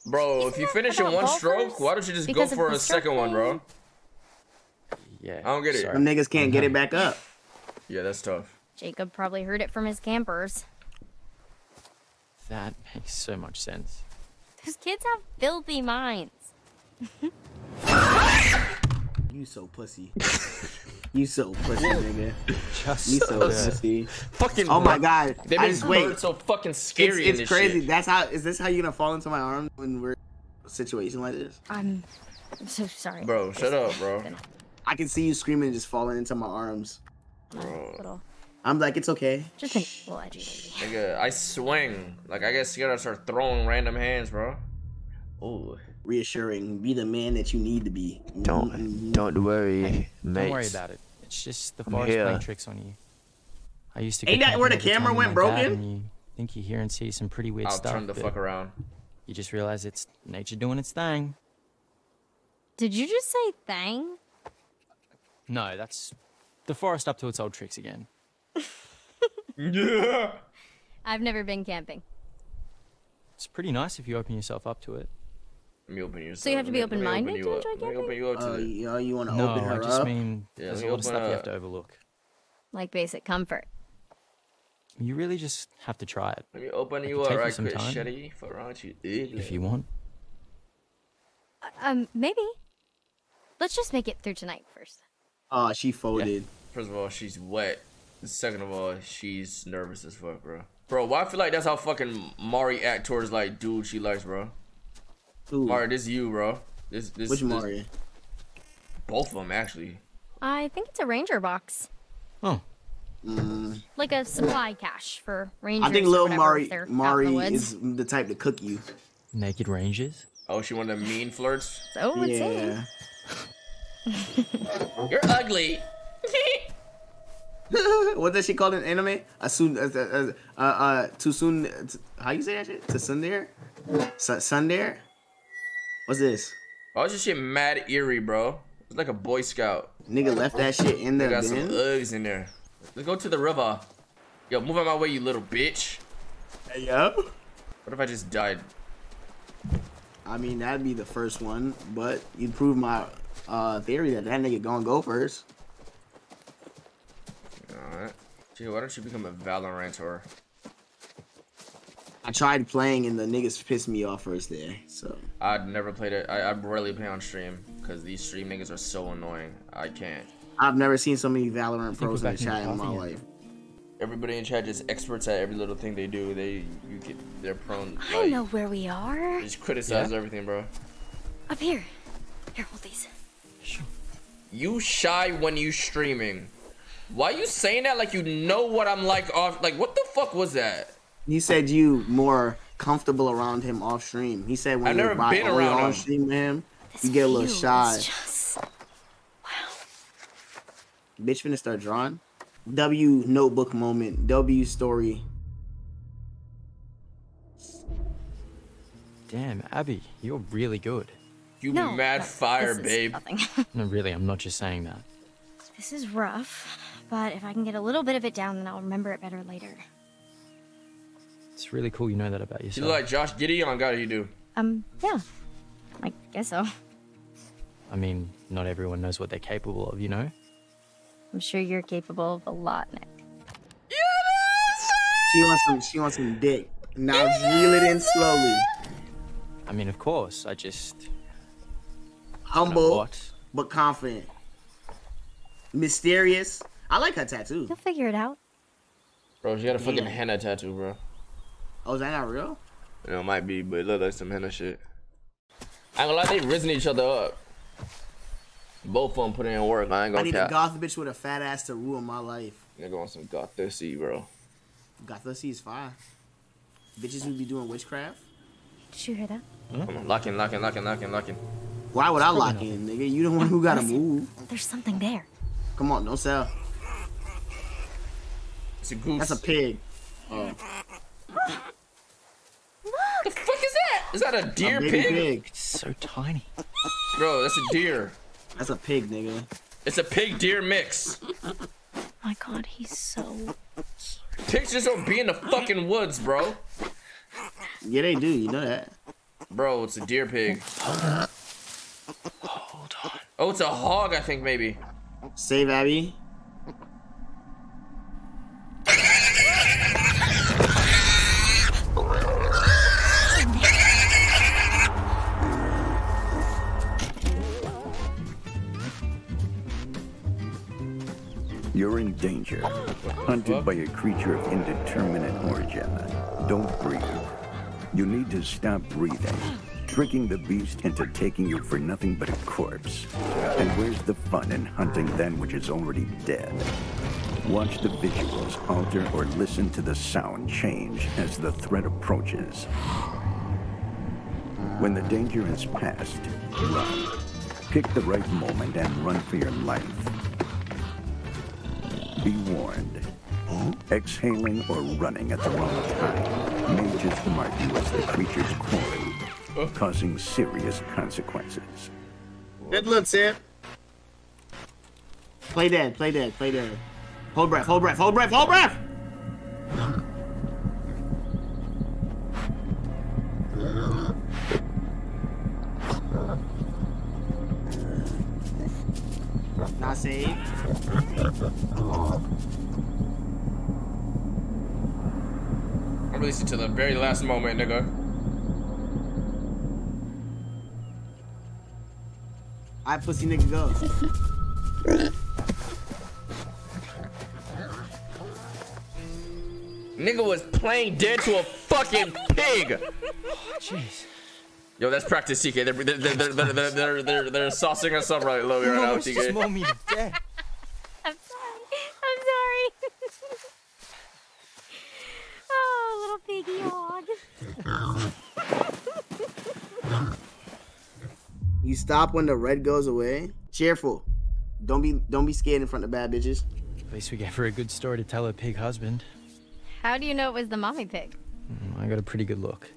Bro, if Isn't you finish in one golfers? stroke, why don't you just Because go for a second one, bro? Yeah. I don't get it. sorry. Them niggas can't get it mm-hmm. back up. Yeah, that's tough. Jacob probably heard it from his campers. That makes so much sense. Those kids have filthy minds. You so pussy. you so pussy, nigga. Just You so so pussy. Fucking. Oh my god. They I make just wait. so fucking It's, scary in it's this crazy. shit. That's how. Is this how you gonna fall into my arms when we're in a situation like this? I'm, I'm so sorry. Bro, shut up, bro. I can see you screaming and just falling into my arms. I'm little, I'm like, it's okay. just been a little agitated. Nigga, I swing. Like, I get scared I start throwing random hands, bro. Ooh. reassuring. Be the man that you need to be. Don't don't worry, mate. Don't worry about it. It's just the I'm forest playing tricks on you. I used to. go Ain't that camping where the camera went my dad, broken? and you think you hear and see some pretty weird I'll stuff. turn the fuck around. You just realize it's nature doing its thing. Did you just say thang? No, that's the forest up to its old tricks again. Yeah. I've never been camping. It's pretty nice if you open yourself up to it. Let me open you. So you have to be let me- let me open-minded open to you up. enjoy Let me open you up to Uh, the- you, you want to no, open her I just up? mean Yeah, there's let a lot of open stuff you have to overlook. Like basic comfort. You really just have to try it. Let me open you up take right some time. Shetty. For around you, If you want. Um, maybe. Let's just make it through tonight first. Oh, she folded. First of all, she's wet. Second of all, she's nervous as fuck, bro. Bro, why I feel like that's how fucking Mari act towards like dude she likes, bro. Who? Mari, this you, bro. This this Which this- Mari? Both of them actually. I think it's a ranger box. Oh. Mm, Like a supply cache for rangers. I think little Mari if they're out in Mari the is the type to cook you. Naked rangers? Oh, she one of the mean flirts. So it would yeah. You're ugly. what does she call in anime? A soon, uh, uh, uh, uh, too soon. t- How you say that shit? To Sundare? Su- Sundare? What's this? Why was this shit mad eerie, bro? It's like a Boy Scout. Nigga left that shit in there. the got some bin. Uggs in there. Let's go to the river. Yo, move out my way, you little bitch. Hey, yo. What if I just died? I mean, that'd be the first one, but you'd prove my uh, theory that that nigga gonna go first. Alright. Gee, why don't you become a Valorantor? I tried playing and the niggas pissed me off first there. So I'd never played it. I, I rarely play on stream because these stream niggas are so annoying. I can't. I've never seen so many Valorant pros in the chat in my life. Everybody in chat is experts at every little thing they do. They you get they're prone. I like, know where we are. Just criticize Yeah? everything, bro. Up here. Here, hold these. You shy when you streaming. Why you saying that like you know what I'm like off? Like what the fuck was that? He said you more comfortable around him off stream. He said when I've you're never been around on him. stream with him, This you get a little shy. just- Bitch finna start drawing. W notebook moment. W story. Damn, Abi, you're really good. You No, mad no, fire, babe. No, really, I'm not just saying that. this is rough, but if I can get a little bit of it down, then I'll remember it better later. It's really cool you know that about You yourself. look like Josh Giddey on God, you do. Um, yeah. I guess so. I mean, not everyone knows what they're capable of, you know? I'm sure you're capable of a lot, Nick. She wants some. She wants some dick. Now reel it in slowly. I mean, of course, I just. Humble but confident. Mysterious. I like her tattoo. You'll figure it out. Bro, she got a fucking Damn. henna tattoo, bro. Oh, is that not real? You know, it might be, but it look like some henna shit. I ain't gonna lie, they risen each other up. Both of them put in work. I ain't I gonna I need a goth bitch with a fat ass to ruin my life. They're going some goth thirsty, bro. Goth pussy is fine. Bitches who be doing witchcraft. Did you hear that? Come on, lock in, lock in, lock in, lock in, lock in. Why would I lock in, nigga? You the one who gotta move. There's something there. Come on, don't sell. It's a goose. That's a pig. Oh, the fuck is that? Is that a deer a pig? pig. It's so tiny. Bro, that's a deer. That's a pig, nigga. It's a pig deer mix. my god, he's so. Pigs just don't be in the fucking woods, bro. Yeah, they do. You know that. Bro, it's a deer pig. Hold on. Oh, it's a hog, I think, maybe. Save Abi. You're in danger. Hunted by a creature of indeterminate origin. Don't breathe. You need to stop breathing, tricking the beast into taking you for nothing but a corpse. And where's the fun in hunting that which is already dead? Watch the visuals alter or listen to the sound change as the threat approaches. When the danger has passed, run. Pick the right moment and run for your life. Be warned. Exhaling or running at the wrong time may just mark you as the creature's quarry, causing serious consequences. Good look, Sam. Play dead, play dead, play dead. Hold breath, hold breath, hold breath, hold breath! Not safe. I'm releasing to the very last moment, nigga. I pussy nigga go. Nigga was playing dead to a fucking pig. Jeez. Yo, that's practice, TK. They're they're they're they're they're they're, they're, they're saucing us up right low right now, Almost just TK. mauled me to death. I'm sorry. I'm sorry. oh, little piggy hog. You stop when the red goes away. Cheerful. Don't be don't be scared in front of bad bitches. At least we gave her a good story to tell her pig husband. How do you know it was the mommy pig? Mm, I got a pretty good look.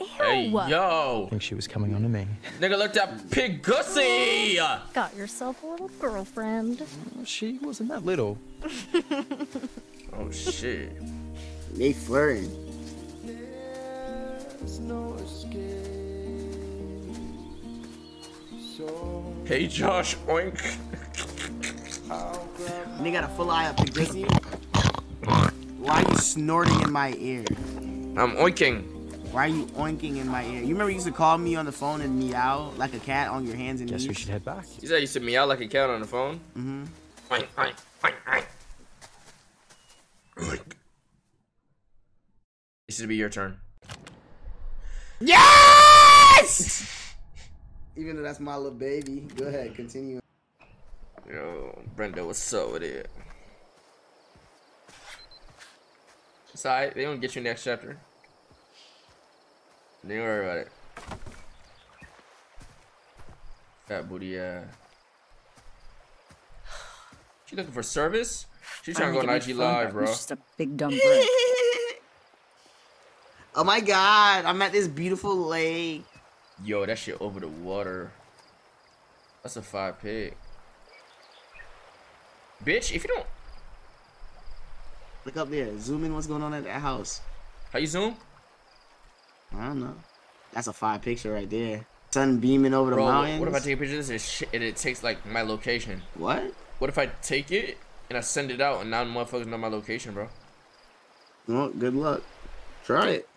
Hey yo, I think she was coming on to me. nigga looked at pig gussy. Got yourself a little girlfriend. She wasn't that little. Oh shit. They flirting. Hey Josh, oink. And they got a full eye up to Grizzly. Why are you snorting in my ear? I'm oinking. Why are you oinking in my ear? You remember you used to call me on the phone and meow like a cat on your hands and Guess we should head back. You said you used to meow like a cat on the phone. Mm-hmm. Oink, oink, oink, oink. Oink. This should be your turn. Yes! Even though that's my little baby. Go ahead, continue. Yo, Brenda, what's up with it? It's alright, they don't get you next chapter. Don't worry about it. Fat booty, yeah. She looking for service? She trying to go on IG Live, bro. It's just a big dumb brick. Oh my god, I'm at this beautiful lake. Yo, that shit over the water. That's a five pick. Bitch, if you don't. Look up there. Zoom in what's going on at that house. How you zoom? I don't know. That's a fire picture right there. Sun beaming over the Bro, what- mountains. what if I take a picture of this and it takes like my location? What? What if I take it and I send it out and now motherfuckers know my location, bro? Well, good luck. Try it.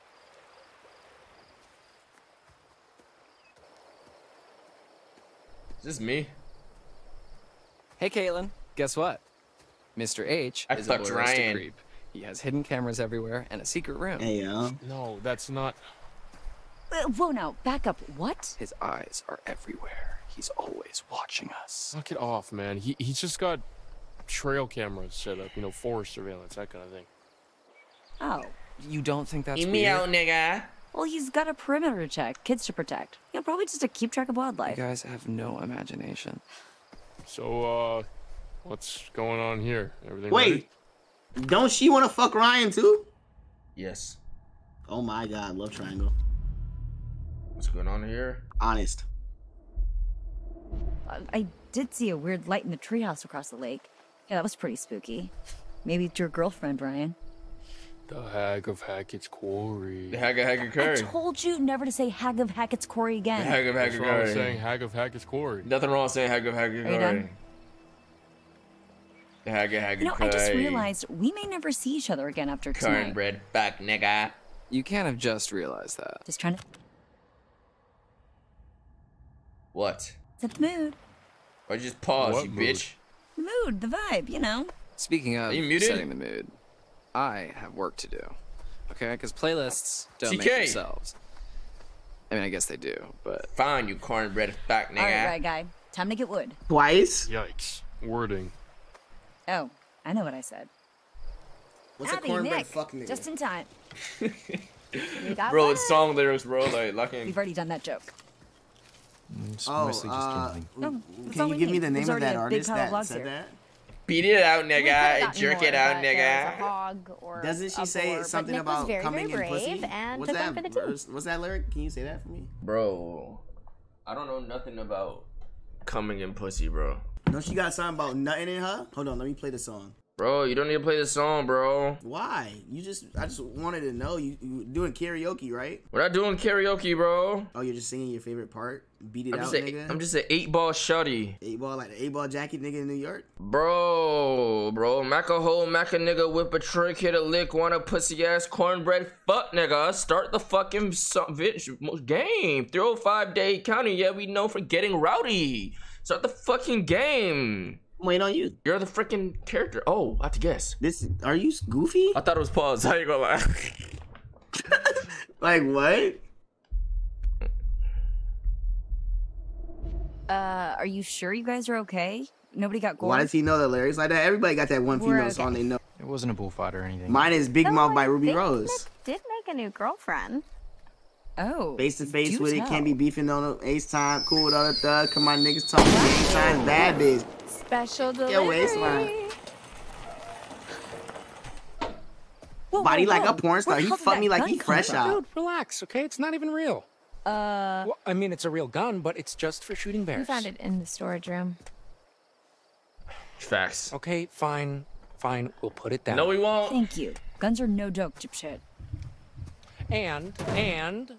This is me? Hey, Kaitlyn. Guess what? Mr. H I is a fucked voyeuristic Ryan. creep. He has hidden cameras everywhere and a secret room. Hey, yo. No, that's not. Uh, Whoa, now, back up. What? His eyes are everywhere. He's always watching us. Knock it off, man. He he's just got trail cameras set up, you know, forest surveillance, that kind of thing. Oh. You don't think that's Eat weird? me out, nigga. Well, he's got a perimeter to check, kids to protect. You know, probably just to keep track of wildlife. You guys have no imagination. So, uh, what's going on here? Everything Wait. Don't she want to fuck Ryan too? Yes. Oh my god, love triangle. What's going on here? Honest. I, I did see a weird light in the treehouse across the lake. Yeah, that was pretty spooky. Maybe it's your girlfriend, Ryan. The Hag of Hackett's Quarry. The Hag of Hag of I told you never to say Hag of Hackett's Quarry The again. Hag of Hag That's of what I was Curry. saying, Hag of Hackett's Quarry. Nothing wrong with saying Hag of Hag of Are you done? The Hag of Hag You of know, I just realized we may never see each other again after tonight. Cornbread back, nigga. You can't have just realized that. Just trying to What? set the mood. Why'd you just pause, What you mood? bitch? The mood, the vibe, you know. Speaking of Are you muted? setting the mood, I have work to do. Okay, because playlists don't make themselves. I mean, I guess they do, but Fine, you cornbread back, nigga. All right, right, guy. Time to get wood. Twice? Yikes. Wording. Oh, I know what I said. What's Howdy, a cornbread Nick. fuck nigga? Just in time. Got Bro, it's song lyrics, bro. Like, locking. We've already done that joke. It's Oh, mostly just uh, kindling. No, that's can you we give me the name There's of that already a big artist that said here. that? Beat it out, nigga. gotten Jerk more, it out, but there was nigga. hog or Doesn't she say boar, something about very, coming very in pussy? and What's that for the verse? What's that lyric? Can you say that for me? Bro, I don't know nothing about coming in pussy, bro. No, she got something about nothing in her. Hold on, let me play the song. Bro, you don't need to play this song, bro. Why? You just, I just wanted to know. You, you doing karaoke, right? We're not doing karaoke, bro. Oh, you're just singing your favorite part. Beat it I'm out, just, a, nigga. I'm just an eight ball shutty. eight ball like the eight ball jacket nigga in New York. Bro, bro, mac a hole, mac a nigga, whip a trick, hit a lick, want a pussy ass cornbread, fuck nigga. Start the fucking game. Throw oh five day county, yeah, we know for getting rowdy. Start the fucking game. Wait on you. You're the freaking character. Oh, I have to guess. This are you goofy? I thought it was pause. How you gonna lie? Like what? Uh, are you sure you guys are okay? Nobody got gore. Why does he know the lyrics like that? Everybody got that one We're female okay. song they know. It wasn't a bullfight or anything. Mine is Big Though Mouth by Rubi Rose. Nick did make a new girlfriend. Oh. Face to face do with it, can't be beefing on the ace time. Cool with other thug. Come on, niggas talking ace time. Bad bitch. Special Your delivery. waistline. Whoa, Body whoa, like a porn star. the He fucked me like gun he fresh out. Dude, relax, okay? It's not even real. Uh, Well, I mean, it's a real gun, but it's just for shooting bears. We found it in the storage room. Facts. Okay, fine, fine. We'll put it down. No, we won't. thank you. Guns are no joke, dipshit. And and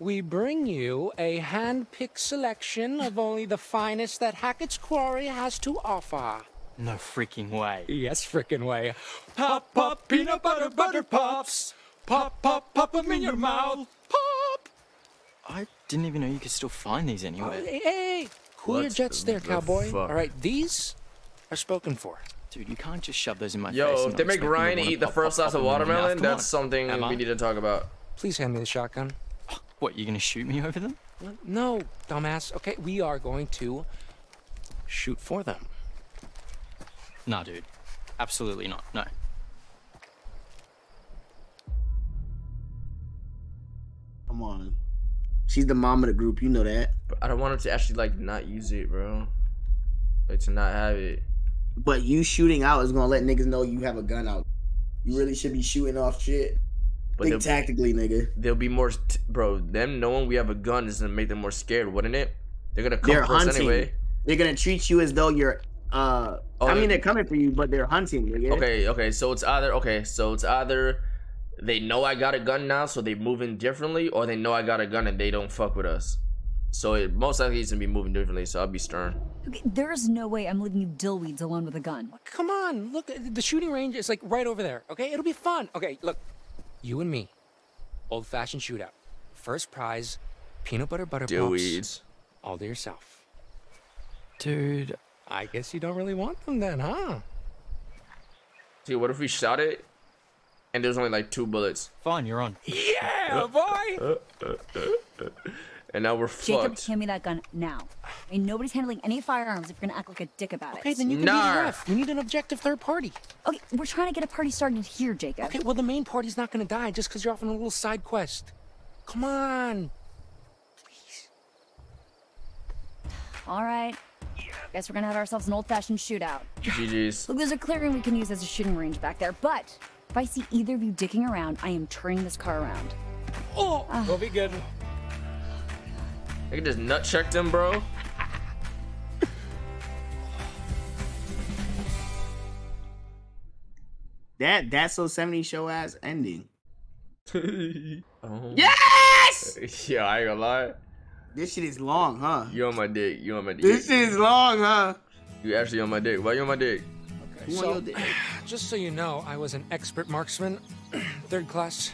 we bring you a hand-picked selection of only the finest that Hackett's Quarry has to offer. No freaking way. Yes, freaking way. Pop, pop, peanut butter, butter pops. Pop, pop, pop them in your mouth. Pop. I didn't even know you could still find these anywhere. Oh, hey, hey, cool your What jets there, the cowboy. fuck? All right, these are spoken for. Dude, you can't just shove those in my face. Yo, if they make expect me to Ryan eat the pop, first pop, slice of pop them in my mouth. watermelon, that's on. something Am we need to talk about. Please hand me the shotgun. What, you gonna shoot me over them? No, dumbass. Okay, we are going to shoot for them. Nah, dude. Absolutely not. No. Come on. She's the mom of the group. You know that. But I don't want her to actually like not use it, bro. Like to not have it. But you shooting out is gonna let niggas know you have a gun out. You really should be shooting off shit. But Think they'll- tactically, nigga. They'll be more, t- bro. Them knowing we have a gun is gonna make them more scared, wouldn't it? They're gonna come They're for us hunting. anyway. They're gonna treat you as though you're. uh Oh, I mean, they're coming for you, but they're hunting. Nigga. Okay, okay. So it's either okay. So it's either they know I got a gun now, so they moving differently, or they know I got a gun and they don't fuck with us. So it most likely it's gonna be moving differently. So I'll be stern. Okay, there is no way I'm leaving you dillweeds alone with a gun. Come on, look, the shooting range is like right over there. Okay, it'll be fun. Okay, look, you and me, old-fashioned shootout. First prize, peanut butter butter pops. Dillweeds. All to yourself. Dude, I guess you don't really want them then, huh? Dude, what if we shot it and there's only like two bullets? fine, you're on. Yeah, boy. and now we're Jacob, fucked. hand me that gun now. I mean, nobody's handling any firearms if you're gonna act like a dick about Okay, it. Okay, then you can be Nah. the ref. We need an objective third party. Okay, we're trying to get a party started here, Jacob. Okay, well the main party's not gonna die just because you're off on a little side quest. Come on. Please. All right. Yeah. Guess we're gonna have ourselves an old-fashioned shootout. GG's. Look, there's a clearing we can use as a shooting range back there, but if I see either of you dicking around, I am turning this car around. Oh, we'll be good. I can just nut check them, bro. That that's so 70 show ass ending. Oh. Yes! Yeah, I ain't gonna lie. This shit is long, huh? You on my dick. You on my dick. This shit is long, huh? You actually on my dick. Why you on my dick? Who on So, your dick? just so you know, I was an expert marksman, third class,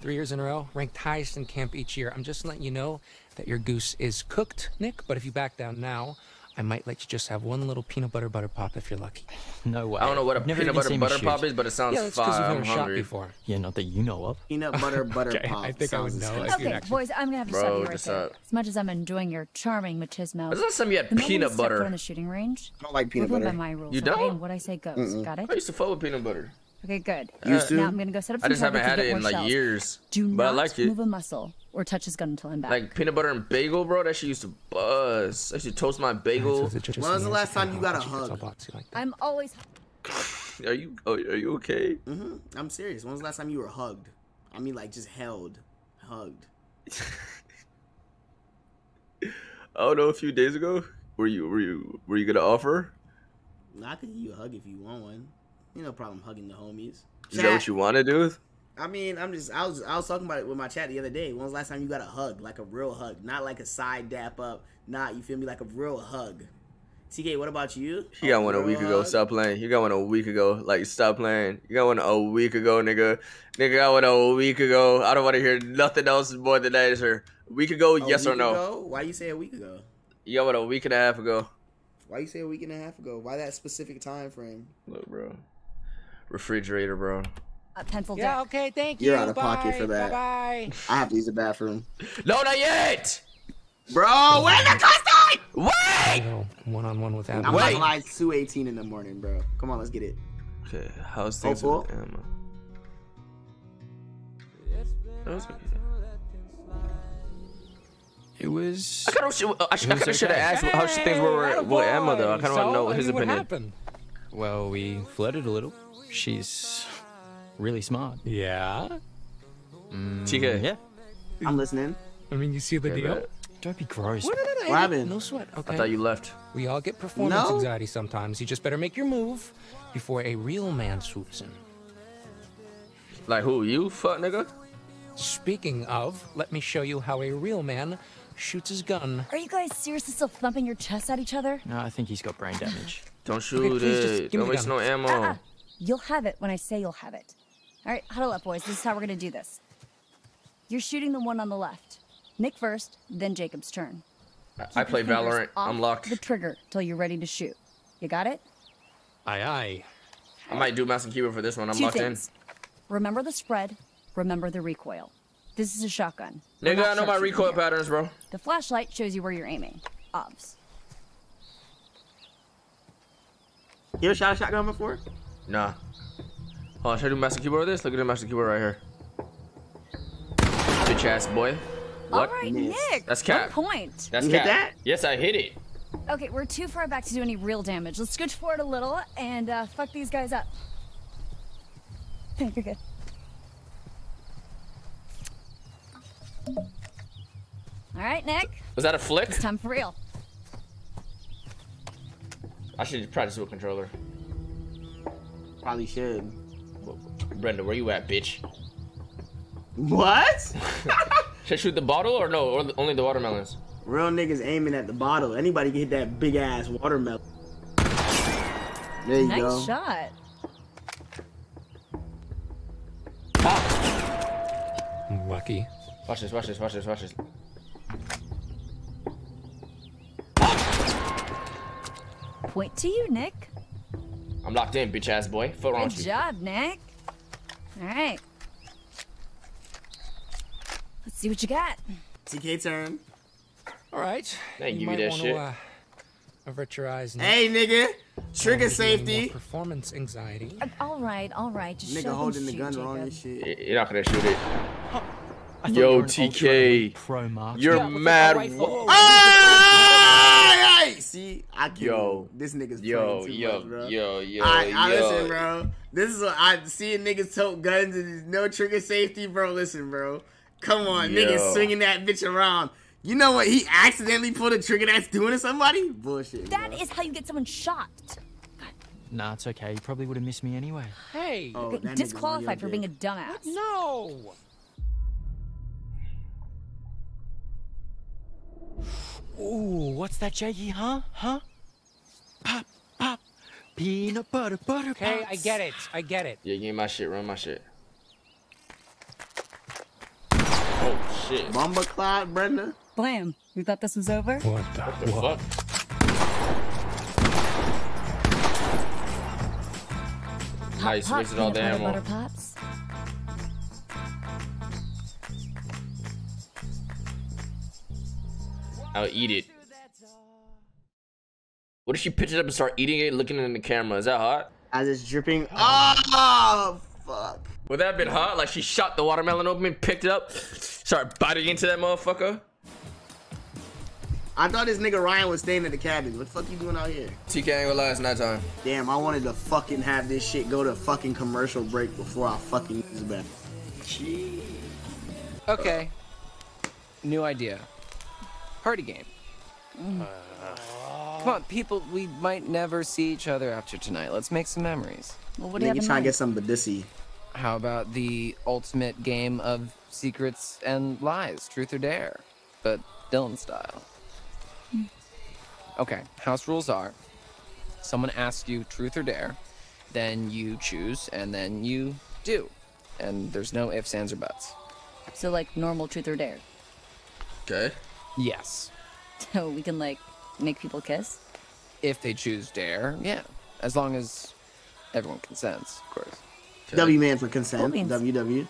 three years in a row, ranked highest in camp each year. I'm just letting you know that your goose is cooked, Nick. But if you back down now, I might let you just have one little peanut butter butter pop if you're lucky. No way. I don't know what a I've never peanut butter butter shoot. pop is, but it sounds yeah, that's because fire. you've I'm never shot hungry. before. Yeah, not that you know of. Peanut butter butter Okay, pop. I think I would sounds know. disgusting. Okay, boys, I'm gonna have to Bro, stop you right there. stop. As much as I'm enjoying your charming machismo, When's the last time you had the moment peanut step butter? on the shooting range, I don't like peanut playing by butter. my rules. You okay? don't? And what I say goes. Mm-mm. Got it? I used to fuck with peanut butter. Okay, good. Used to. Now I'm gonna go set up I some just haven't targets had and it get in like shells. years. Do but I like it. move a muscle or touch his gun until I'm back. Like peanut butter and bagel, bro. That shit used to buzz. I should toast my bagel. When was the last time you got a hug? I'm always. Are you oh, are you okay? hmm I'm serious. When was the last time you were hugged? I mean, like just held, hugged. I don't know. A few days ago, were you were you were you gonna offer? Nah, I could give you a hug if you want one. You no problem hugging the homies. Is that what you want to do? I mean, I'm just I was I was talking about it with my chat the other day. When was the last time you got a hug, like a real hug, not like a side dap up, not you feel me, like a real hug. TK, what about you? He got one a week ago. Stop playing. You got one a week ago. Like stop playing. You got one a week ago, nigga. Nigga got one a week ago. I don't want to hear nothing else more than that, sir. A week ago, A yes or no? ago? Why you say a week ago? You got one a week and a half ago. Why you say a week and a half ago? Why that specific time frame? Look, bro. Refrigerator, bro. Uh, pencil Yeah, down. okay, thank you. You're out of pocket for that. Bye-bye. I have to use the bathroom. No, not yet. Bro, where's the custard? Wait. No, one on one with Emma. I'm not gonna lie, it's 218 in the morning, bro. Come on, let's get it. Okay, how's things Hopeful? with Emma? That was. It was. I kind of I, should- I It kind of should have okay. asked how she things were with Emma though. I kind of want to know his I mean, what opinion. happened? Well, we flirted a little. She's really smart. Yeah. Mm. TK. Yeah. I'm listening. I mean, you see the Okay, deal? bet. Don't be gross. What, What happened? No sweat. Okay. I thought you left. We all get performance No. anxiety sometimes. You just better make your move before a real man swoops in. Like who? You fuck nigga? Speaking of, let me show you how a real man shoots his gun. Are you guys seriously still thumping your chests at each other? No, I think he's got brain damage. Don't shoot please it. give me Don't waste gun. no ammo. Uh-uh. You'll have it when I say you'll have it. All right, huddle up, boys. This is how we're gonna do this. You're shooting the one on the left. Nick first, then Jacob's turn. I- I play fingers Valorant. I'm locked. The trigger till you're ready to shoot. You got it? Aye, aye. I might do mouse and keyboard for this one. I'm Two locked things. Remember the spread. Remember the recoil. This is a shotgun. in. We're Nigga, not I know my recoil here. patterns, bro. The flashlight shows you where you're aiming. Obs. You ever shot a shotgun before? Nah. Hold on, should I do mouse and keyboard with this? Look at the mouse and keyboard right here. Bitch ass boy. What? All right, Nick. That's one cap. point. That's You hit that? Yes, I hit it. Okay, we're too far back to do any real damage. Let's scooch forward a little and uh, fuck these guys up. You're good. All right, Nick. Was that a flick? It's time for real. I should probably do a controller. Probably should. Brenda, where you at, bitch? What? Should I shoot the bottle or no? Or only the watermelons? Real niggas aiming at the bottle. Anybody can hit that big ass watermelon. There you nice go. shot. Ah. Lucky. Watch this, watch this, watch this, watch this. Point to you, Nick. I'm locked in, bitch ass boy. Fuck wrong Good with you. job, Nick. All right. Let's see what you got. TK turn. All right. They ain't you you might that want shit. to uh, avert your eyes. Nick. Hey, nigga. Trigger You're getting more safety. Performance anxiety. Uh, all right, all right. Just show Nigga them holding the shoot, gun wrong and shit. You're not gonna shoot it. I thought Yo, you TK. pro marksman. You're Yeah, with a mad. rifle. wo- Ay, ay, See, I can't. Yo. this nigga's Yo, playing too yo, much, bro. yo, yo, I, I yo. listen, bro. This is what I seeing niggas tote guns and there's no trigger safety, bro. Listen, bro. Come on, Yo. niggas swinging that bitch around. You know what? He accidentally pulled a trigger that's doing to somebody. Bullshit. That bro. is how you get someone shot. Nah, it's okay. You probably would have missed me anyway. Hey. Oh, Okay, that nigga's on disqualified your for being a dick. dumbass. No. Ooh, what's that, Jakey? Huh? Huh? Pop, pop. Peanut butter, butter. Okay, I get it. I get it. Yeah, give me my shit, run my shit. Oh shit. Bomba cloud, Brenda. Blam. You thought this was over? What the, What the fuck? Nice, Pop, wasted all the ammo. butter pops. I'll eat it. What if she pitch it up and start eating it, looking in the camera? Is that hot? As it's dripping. Oh, fuck. Would that have been hot? Like she shot the watermelon open, picked it up, started biting into that motherfucker. I thought this nigga Ryan was staying in the cabin. What the fuck you doing out here? TK ain't gonna lie, it's nighttime. Damn, I wanted to fucking have this shit go to fucking commercial break before I fucking use back. Okay. New idea. Party game. Mm. Come on, people. We might never see each other after tonight. Let's make some memories. Well, what do you have trying to get some Badissi. How about the ultimate game of secrets and lies, truth or dare, but Dylan style? Okay, house rules are someone asks you truth or dare, then you choose, and then you do. And there's no ifs, ands, or buts. So like normal truth or dare. Okay. Yes. So we can like make people kiss. If they choose dare, yeah. As long as everyone consents, of course. W man for consent. Cool beans. WW.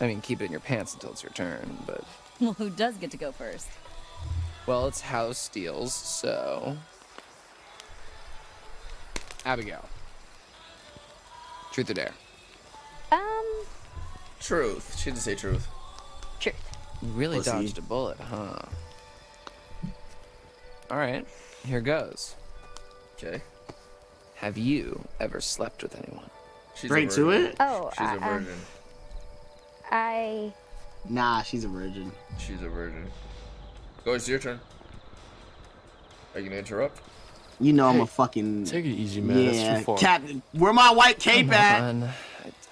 I mean, keep it in your pants until it's your turn, but. Well, who does get to go first? Well, it's house steals, so. Abigail. Truth or dare? Um, Truth. She didn't say truth. truth. You really Pussy. dodged a bullet, huh? Alright, here goes. Okay. Have you ever slept with anyone? She's Straight to it? Oh, She's I- a uh, virgin. I Nah, she's a virgin. She's a virgin. Go, it's your turn. Are you gonna interrupt? You know I'm a fucking. Take it easy, man. That's Yeah, too far. Captain. Where my white cape Come at? on. I,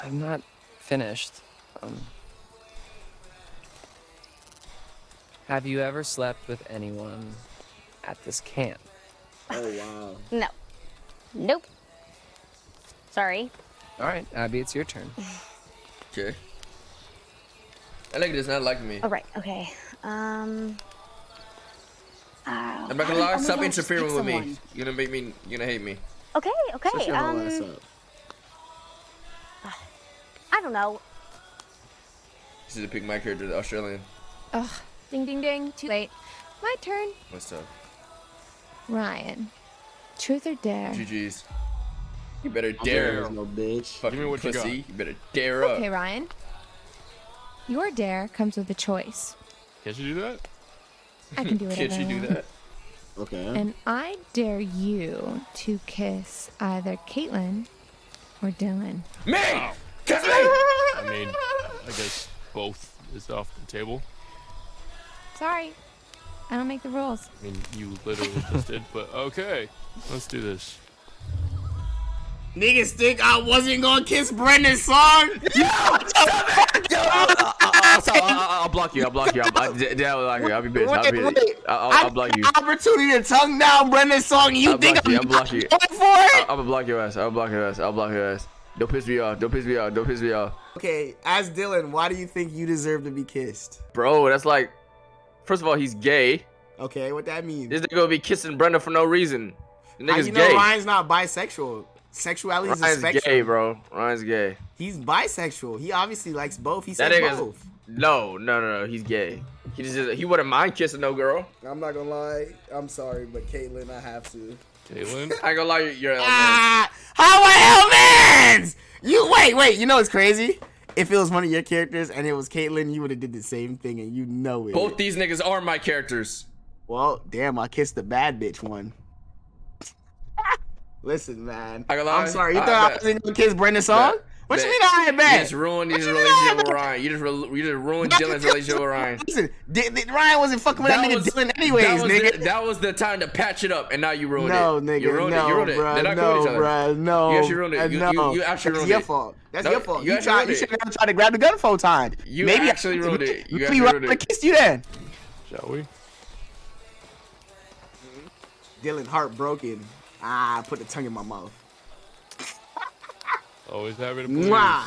I'm not finished. Um, have you ever slept with anyone at this camp? Oh wow. no. Nope. Sorry. Alright, Abi, it's your turn. Okay. That nigga does not like me. All right. Okay. Um. uh, I'm not gonna lie, my stop God, just interfering pick with me. You're gonna make me, you're gonna hate me. Okay. Okay. Shut your whole ass Um. I don't know. She should pick my character, the Australian. Ugh. Ding ding ding. Too late. My turn. What's up? Ryan. Truth or dare? GG's. You better dare. dare. No bitch. Fucking me what you pussy. got. You better dare up. Okay, Ryan. Your dare comes with a choice. Can't you do that? I can do whatever Can't you do that? Okay. And I dare you to kiss either Kaitlyn or Dylan. Me! Kiss me! I mean, I guess both is off the table. Sorry. I don't make the rules. I mean, you literally just did, but okay. Let's do this. Niggas think I wasn't gonna kiss Brenda Song? Yo! I'll, I'll, I'll block you. I'll block you. I'll, I'll, yeah, I'll block you. I'll be bitch. I'll be Wait, wait. I'll, I'll, I I'll block you. an opportunity to tongue down Brenda Song. You I'll think. I'm I'll block you. going for it? I'll, I'll block your ass. I'll block your ass. I'll block your ass. Don't piss me off. Don't piss me off. Don't piss me off. Okay, as Dylan, why do you think you deserve to be kissed? Bro, that's like, first of all, he's gay. Okay, what that means? This nigga gonna be kissing Brenda for no reason. The How nigga's you know gay. Ryan's not bisexual? Sexuality is a Ryan's spectrum. gay, bro. Ryan's gay. He's bisexual. He obviously likes both. He That said nigga's both. no, no, no, no. He's gay. He just he wouldn't mind kissing no girl. I'm not gonna lie. I'm sorry, but Kaitlyn, I have to. Kaitlyn, I ain't gonna lie, you're, you're Ah, how are Hellmans? You wait, wait. You know what's crazy? If it was one of your characters and it was Kaitlyn, you would have did the same thing, and you know it. Both these niggas are my characters. Well, damn, I kissed the bad bitch one. Listen, man. I I'm sorry. You I thought I, wasn't gonna kiss Brenda Song? Bet. What you mean I ain't bad? You just ruined his relationship with Ryan. You just re- you just ruined Dylan's relationship with Ryan. Listen, D- D- Ryan wasn't fucking with that, nigga was- Dylan anyways, that nigga. The, that was the time to patch it up, and now you ruined no, it. nigga, you ruined no, it. You ruined it. bruh, They're not no, cool with each other. bruh, no. You actually ruined uh, it. You, no. you, you actually That's ruined your it. fault. That's No, your fault. you You, actually tried. You should have tried to grab the gun four times. You Maybe actually ruined it. You Maybe actually ruined would've it. kissed you then. Shall we? Dylan heartbroken. Ah, I put the tongue in my mouth. Always happy to please. Mwah.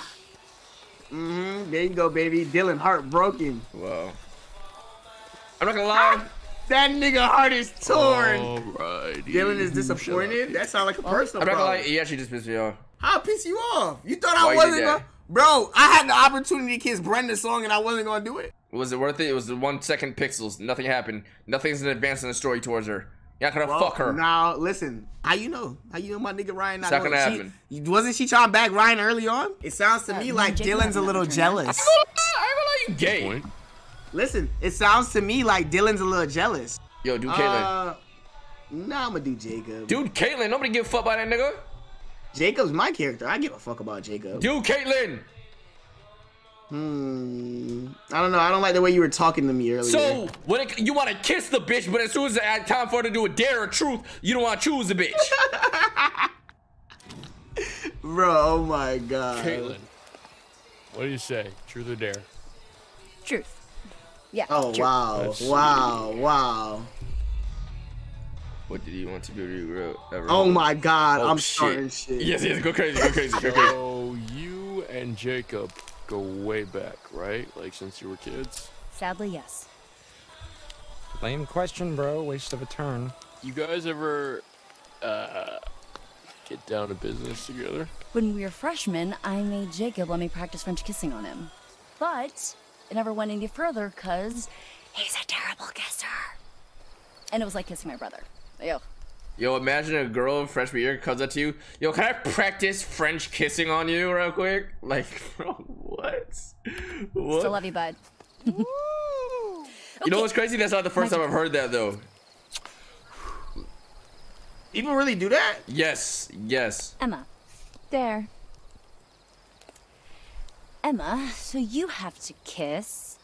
Mm-hmm. There you go, baby. Dylan heartbroken. Wow. I'm not gonna lie. That nigga heart is torn. Alrighty. Dylan is disappointed. That sounds like a personal I'm not gonna problem. lie. He actually just pissed me off. How piss you off? You thought Why I you wasn't gonna, bro? I had the opportunity to kiss Brenda Song and I wasn't gonna do it. Was it worth it? It was the one second pixels. Nothing happened. Nothing's an advance in the story towards her. Y'all gonna Well, fuck her. Now listen, how you know? How you know my nigga Ryan not Second going? She, wasn't she trying to back Ryan early on? It sounds to Uh, me like Jacob Dylan's a hasn't little returned. jealous. you gay. Listen, it sounds to me like Dylan's a little jealous. Yo, do Kaitlyn. Uh, nah, I'ma do Jacob. Dude, Kaitlyn, nobody give a fuck about that nigga. Jacob's my character. I give a fuck about Jacob. Dude, Kaitlyn. Hmm. I don't know. I don't like the way you were talking to me earlier. So when it, you want to kiss the bitch, but as soon as it's time for her to do a dare or truth, you don't want to choose the bitch. bro, oh my god. Kaitlyn, what do you say? Truth or dare? Truth. Yeah. Oh truth. wow, That's wow, wow. What did you want to be real? Ever? Oh my god, Oh, I'm shit. starting shit. Yes, yes, go crazy, go crazy, go crazy. So you and Jacob go way back, right? Like since you were kids. Sadly, yes. Lame question, bro. Waste of a turn. You guys ever uh, get down to business together? When we were freshmen, I made Jacob let me practice French kissing on him. But it never went any further because he's a terrible kisser. And it was like kissing my brother. Ew. Yo, imagine a girl in freshman year comes up to you. Yo, can I practice French kissing on you real quick? Like, bro, what? What? Still love you, bud. You know what's crazy? That's not the first time I've heard that though. People really do that? Yes, yes. Emma. There. Emma, so you have to kiss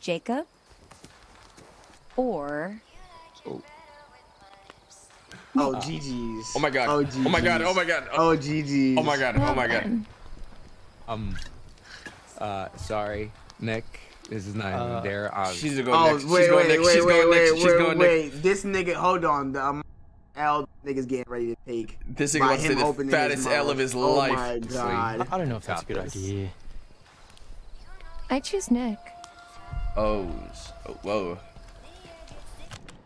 Jacob or Oh, GG's. Oh my god. Oh, Oh my god. Oh my god. Oh, GG's. Oh my god. Oh my god. Um, uh, sorry, Nick. This is not even Uh, dare. Uh, she's gonna Oh, next. She's wait, going wait, next. wait, She's wait, going wait, next. She's wait, going wait. next. This nigga, hold on. The um, L nigga's getting ready to take. This nigga by wants to him say the fattest L of his oh life. Oh my god. I don't know if that's a good this. idea. I choose Nick. Oh, oh, whoa.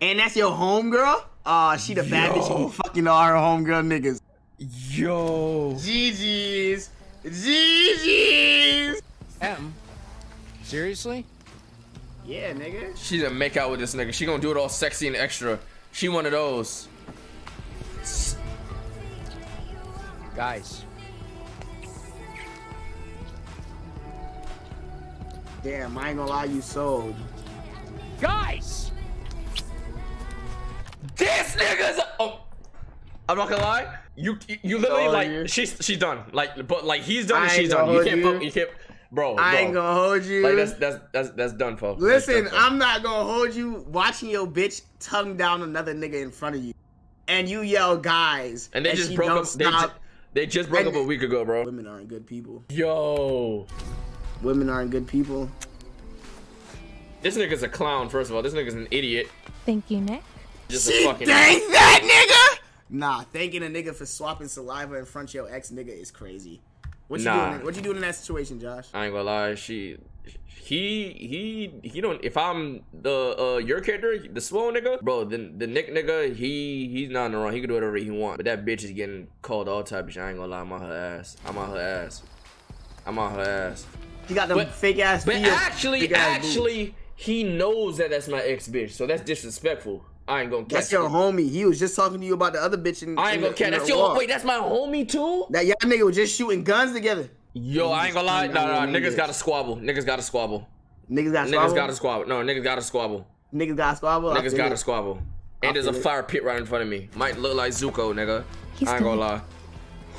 And that's your homegirl? Aw, she the bad bitch who fucking all her homegirl niggas. Yo. GG's. GG's. M. Seriously? Yeah, nigga. She didn't make out with this nigga. She gonna do it all sexy and extra. She one of those. Guys, Damn, I ain't gonna lie, you sold. guys. This nigga's. Oh, I'm not gonna lie. You you literally like you- she's she's done. Like but like he's done. I and she's done. You can't you. fuck. You can't. Bro, I ain't gonna hold you. Like that's that's that's that's done, folks. Listen, done, folks. I'm not gonna hold you watching your bitch tongue down another nigga in front of you. And you yell guys. And they just she broke up. They, ju- they just broke And- up a week ago, bro. Women aren't good people. Yo, Women aren't good people. this nigga's a clown. First of all, this nigga's an idiot. Thank you, Nick. Just She a fucking. thank that nigga? Nah, thanking a nigga for swapping saliva in front of your ex nigga is crazy. What you Nah. doing? What you doing in that situation, Josh? I ain't gonna lie. She, he, he, he don't. If I'm the uh your character, the swole nigga, bro, then the Nick nigga, he he's not in the wrong. He can do whatever he want. But that bitch is getting called all type of shit. I ain't gonna lie. I'm on her ass. I'm on her ass. I'm on her ass. She got the fake ass. But feet, actually, big ass actually, he knows that that's my ex bitch. So that's disrespectful. I ain't gonna catch that's your it. homie. He was just talking to you about the other bitch. In, I ain't gonna the- catch. That's your walk. wait. That's my homie too. That young nigga was just shooting guns together. Yo, I ain't gonna lie. No, no, no, niggas got to squabble. Niggas got to squabble. Niggas got Niggas squabble? got to squabble. No, niggas got to squabble. Niggas got squabble. Niggas got to squabble. And there's a fire pit right in front of me. Might look like Zuko, nigga. He's I ain't gonna gonna- lie.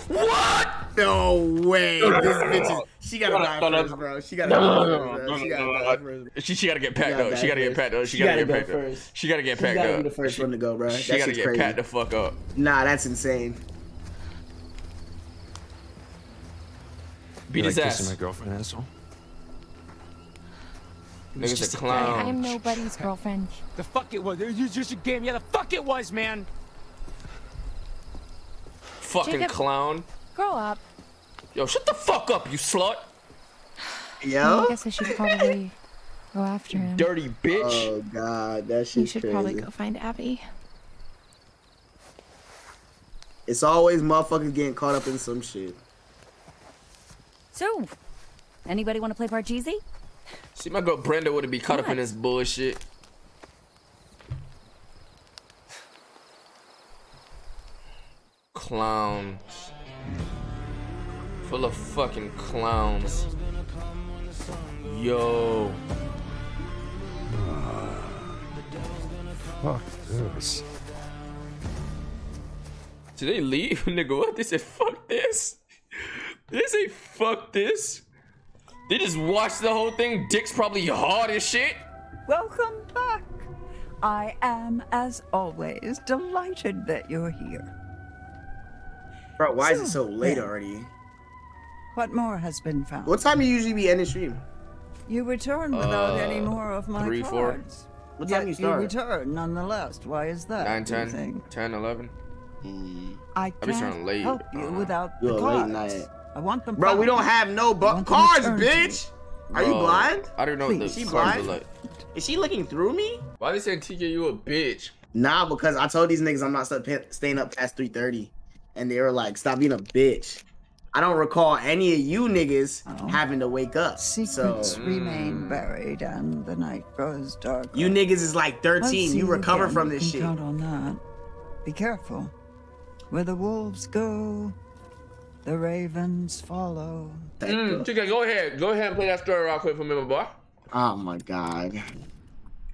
What? No way. This bitch is. She gotta die first, bro. She gotta die first, bro. She gotta die first. She, she gotta get packed gotta up. She gotta get packed up. She She gotta gotta get packed up. She gotta get She packed gotta up. be the first one to go, bro. She gotta get packed the fuck up. Nah, that's insane. Beat You his ass. kissing my girlfriend, asshole. Nigga's just a a clown. I'm nobody's girlfriend. The fuck it was. It was just a game. Yeah, the fuck it was, man. Fucking Jacob- clown. Grow up. Yo, shut the fuck up, you slut. Yo. I guess I should probably go after him. Dirty bitch. Oh god, that shit. You should crazy. probably go find Abi. It's always motherfuckers getting caught up in some shit. So, anybody want to play Parcheesi? See, my girl Brenda would be caught up in this bullshit. Clowns. Full of fucking clowns. Yo. Fuck this. Did they leave? Nigga, what? They said fuck this. They say fuck this. They just watched the whole thing. Dick's probably hard as shit. Welcome back. I am, as always, delighted that you're here. Bro, why is it So, so late then. already? What more has been found? What time do you usually be ending stream? You return without Uh, any more of my three, four. cards. What time you start? return nonetheless. Why is that? 9, do you 10, think? 10, 11. I I be can't starting late. help you Uh, without You the a late night. I want them. Bro, we don't have no I bu- cards, returned to bitch. Are you blind? I don't know what the Is she cards blind? like. Is she looking through me? Why they saying TK you a bitch? Nah, because I told these niggas I'm not staying up past 3:30, and they were like, "Stop being a bitch." I don't recall any of you niggas having to wake up. So Secrets remain buried, and the night grows dark. you niggas is like 13. You recover from this shit. Count on that. Be careful. Where the wolves go, the ravens follow. Mm, TK, go ahead. Go ahead and play that story real quick for me, my boy. Oh my god.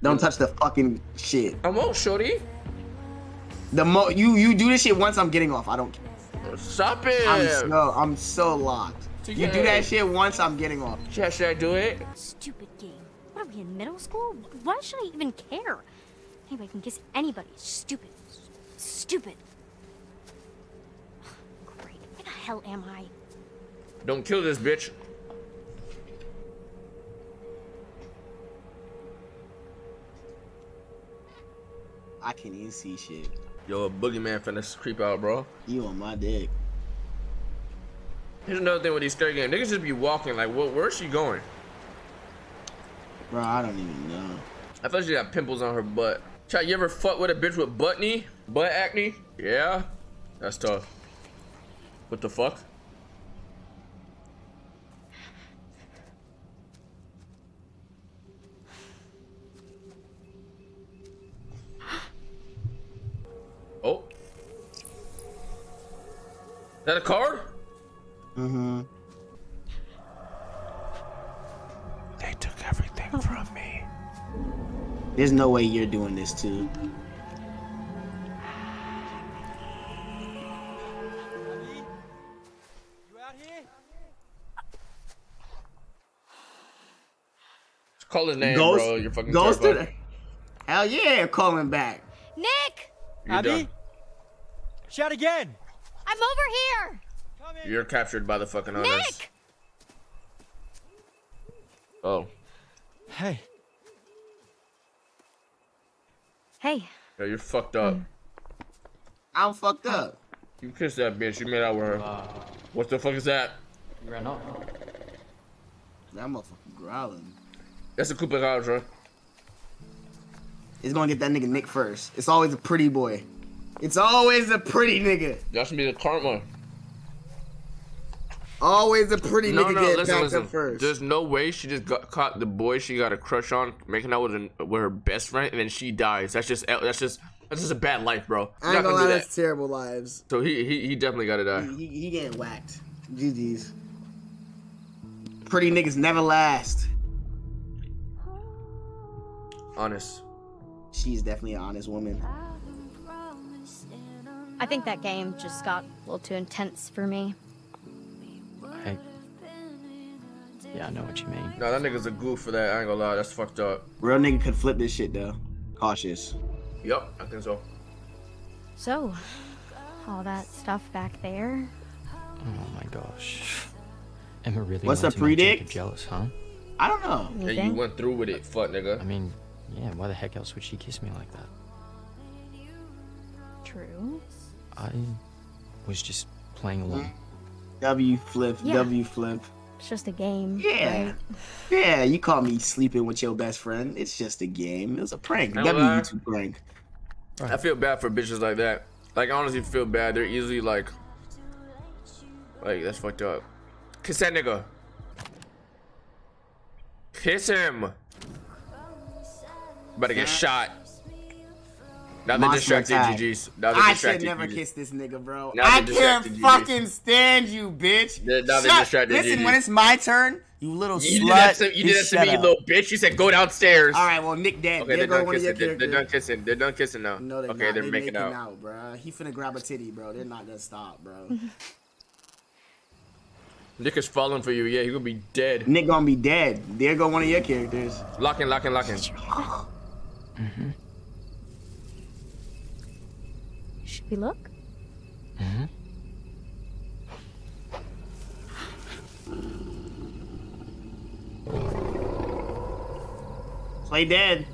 Don't touch the fucking shit. I won't, shorty. The mo you you do this shit once, I'm getting off. I don't. care. Stop it. I'm so I'm so locked. You do that shit once, I'm getting off. Should, should I do it? Stupid game. What are we in middle school? Why should I even care? Anybody can kiss anybody. Stupid. Stupid. Great. Where the hell am I? Don't kill this bitch. I can't even see shit. Yo, a boogeyman finna creep out, bro. You on my dick. Here's another thing with these scary games. Niggas just be walking like, what? Where's she going? Bro, I don't even know. I thought she got pimples on her butt. Chat, you ever fuck with a bitch with butt knee? Butt acne? Yeah? That's tough. What the fuck? That a card? Mm-hmm. They took everything from me. There's no way you're doing this too. Just call his name, Ghost- bro. You're fucking Ghost to the- Hell yeah, calling back. Nick! You're Abi? done. Shout again. I'm over here! You're captured by the fucking owners. Nick! Oh. Hey. Hey. Yo, you're fucked up. Hmm. I'm fucked up. You kissed that bitch. You made out with her. Uh, what the fuck is that? You ran off. That motherfucker growling. That's a Koopa Gouger. It's gonna get that nigga Nick first. It's always a pretty boy. It's always a pretty nigga. That should be the karma. Always a pretty No, nigga no, get listen, back listen. up first. There's no way she just got caught the boy she got a crush on making out with an, with her best friend and then she dies. That's just that's just that's just a bad life, bro. I You're ain't not gonna gonna lie, do that's terrible lives. So he he he definitely gotta die. He, he, he getting whacked. GG's. Pretty niggas never last. Honest. She's definitely an honest woman. I think that game just got a little too intense for me. Hey. Yeah, I know what you mean. No, that nigga's a goof for that. I ain't gonna lie. That's fucked up. Real nigga could flip this shit though. Cautious. Yup, I think so. So, all that stuff back there. Oh my gosh. Emma really What's wants the to make Jacob predict? jealous, huh? I don't know. You And you went through with it, fuck nigga. I mean, yeah, why the heck else would she kiss me like that? True. I was just playing along. Mm. W flip, Yeah. W flip. It's just a game. Yeah. right? Yeah, you call me sleeping with your best friend. It's just a game. It was a prank. Ain't W gonna. YouTube prank. I feel bad for bitches like that. Like I honestly feel bad. They're easily like, like that's fucked up. Kiss that nigga. Kiss him. About to get shot. Now they Monster distracted attack. GG's. Now they I should never GG's. kiss this nigga, bro. Now I can't GG's. fucking stand you, bitch. They- now they Shut- distracted Listen, GG's. when it's my turn, you little You slut. did that to, you did that to me, you little bitch. You said go downstairs. All right, well, Nick dead. Okay, there they're go done one of your kissing. They're, they're done kissing. They're done kissing now. No, they're okay, not. they're they making, making out. bro. He finna grab a titty, bro. They're not gonna stop, bro. Nick is falling for you. Yeah, he gonna be dead. Nick gonna be dead. There go one of your characters. Lock in, lock in, lock in. Mm-hmm. Should we look? Mm-hmm. Play dead.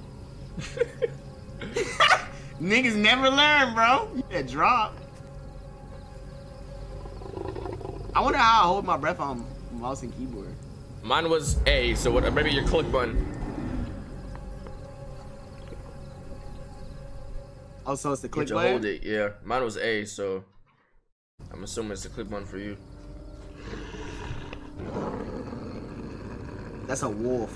Niggas never learn, bro. You get drop. I wonder how I hold my breath on mouse and keyboard. Mine was A, so what? Maybe your click button. Oh, so it's the click you button? hold it. Yeah, mine was A, so I'm assuming it's the clip button for you. That's a wolf.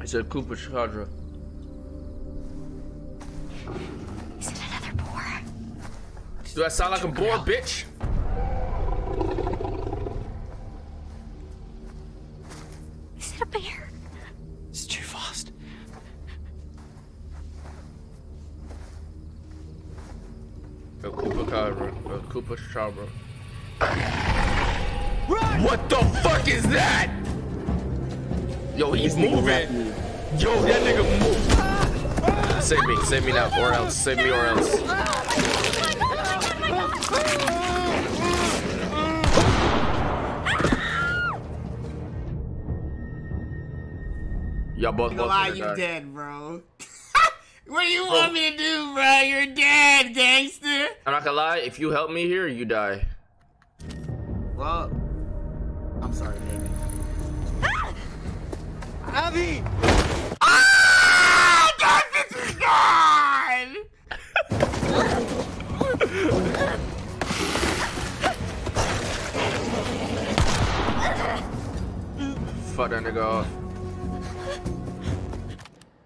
It's a Koopa Chadra. Is it another boar? Do I sound like a boar, bitch? A Koopa uh, Chadra. A Koopa Chadra. What the fuck is that? Yo, he's moving. Yo, that nigga move. Save me, save me now, or else. Save me, or else. Y'all both Ain't both gonna lie, gonna you die. dead, bro. what do you want me to do, bro? You're dead, gangster. I'm not gonna lie, if you help me here, you die. Well, I'm sorry, baby. Abi! Ah! God, bitch is gone! Fuck that nigga off.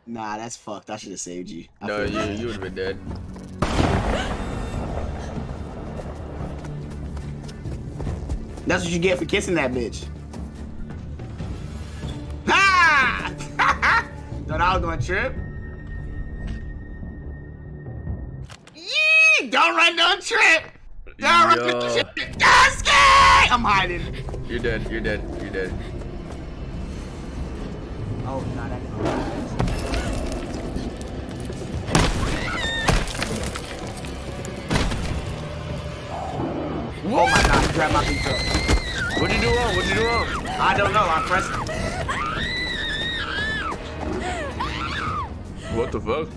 Nah, that's fucked. I should have saved you. I No, you bad. you would have been dead. That's what you get for kissing that bitch. Ha! Thought I was gonna trip. Yee! Don't run, don't trip. Don't run, don't trip. Dusky! I'm hiding. You're dead, you're dead, you're dead. Oh, nah, that Oh my grabbed my pizza. What'd you do wrong? What'd you do wrong? I don't know, I pressed What the fuck?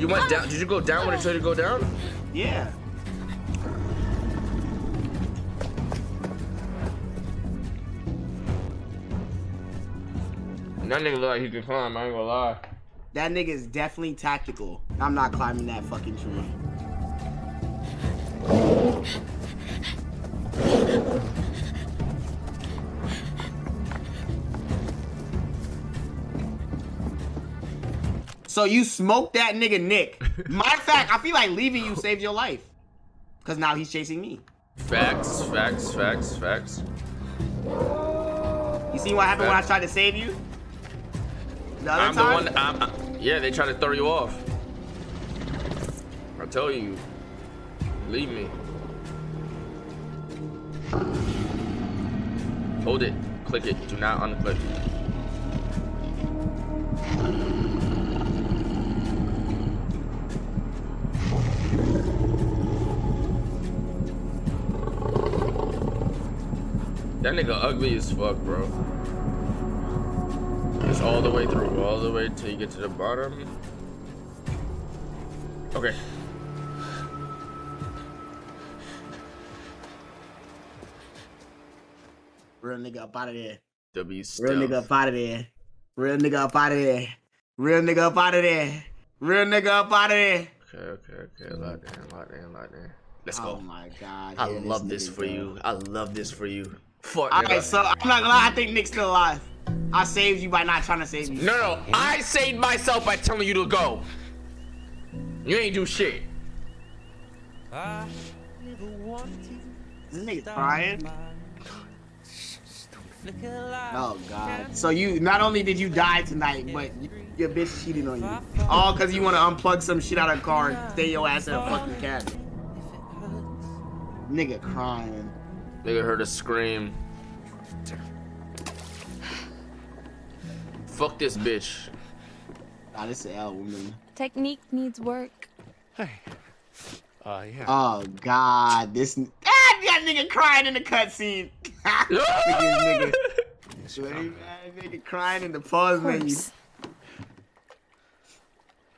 You went down. Did you go down when it told you to go down? Yeah. That nigga look like he can climb. I ain't gonna lie. That nigga is definitely tactical. I'm not climbing that fucking tree. So you smoked that nigga Nick. Of fact, I feel like leaving you saved your life. Cause now he's chasing me. Facts, facts, facts, facts. You see what happened when I tried to save you? The other I'm time? the one. I'm, I- yeah, they tried to throw you off. I tell you, leave me. Hold it. Click it. Do not unclick. That nigga ugly as fuck, bro. It's all the way through, all the way till you get to the bottom. Okay. Real nigga up out of there. W Real nigga up out of there. Real nigga up out of there. Real nigga up out of there. Real nigga up out of there. Okay, okay, okay. Lock in, lock in, lock in. Let's go. Oh my god. I love this nigga for go. you. I love this for you. Fuck. All nigga. right, so I'm not gonna lie. I think Nick's still alive. I saved you by not trying to save you. No, no, I saved myself by telling you to go. You ain't do shit. This nigga crying. Oh god. So you not only did you die tonight, but your bitch cheated on you. All because you want to unplug some shit out of the car and stay your ass in a fucking cabin. Nigga crying. Nigga heard a scream. Fuck this bitch. Nah, this is L woman. Technique needs work. Hey. Uh, yeah. Oh god, this you got nigga crying in the cutscene. Look nigga. Look at nigga crying in the pause menu.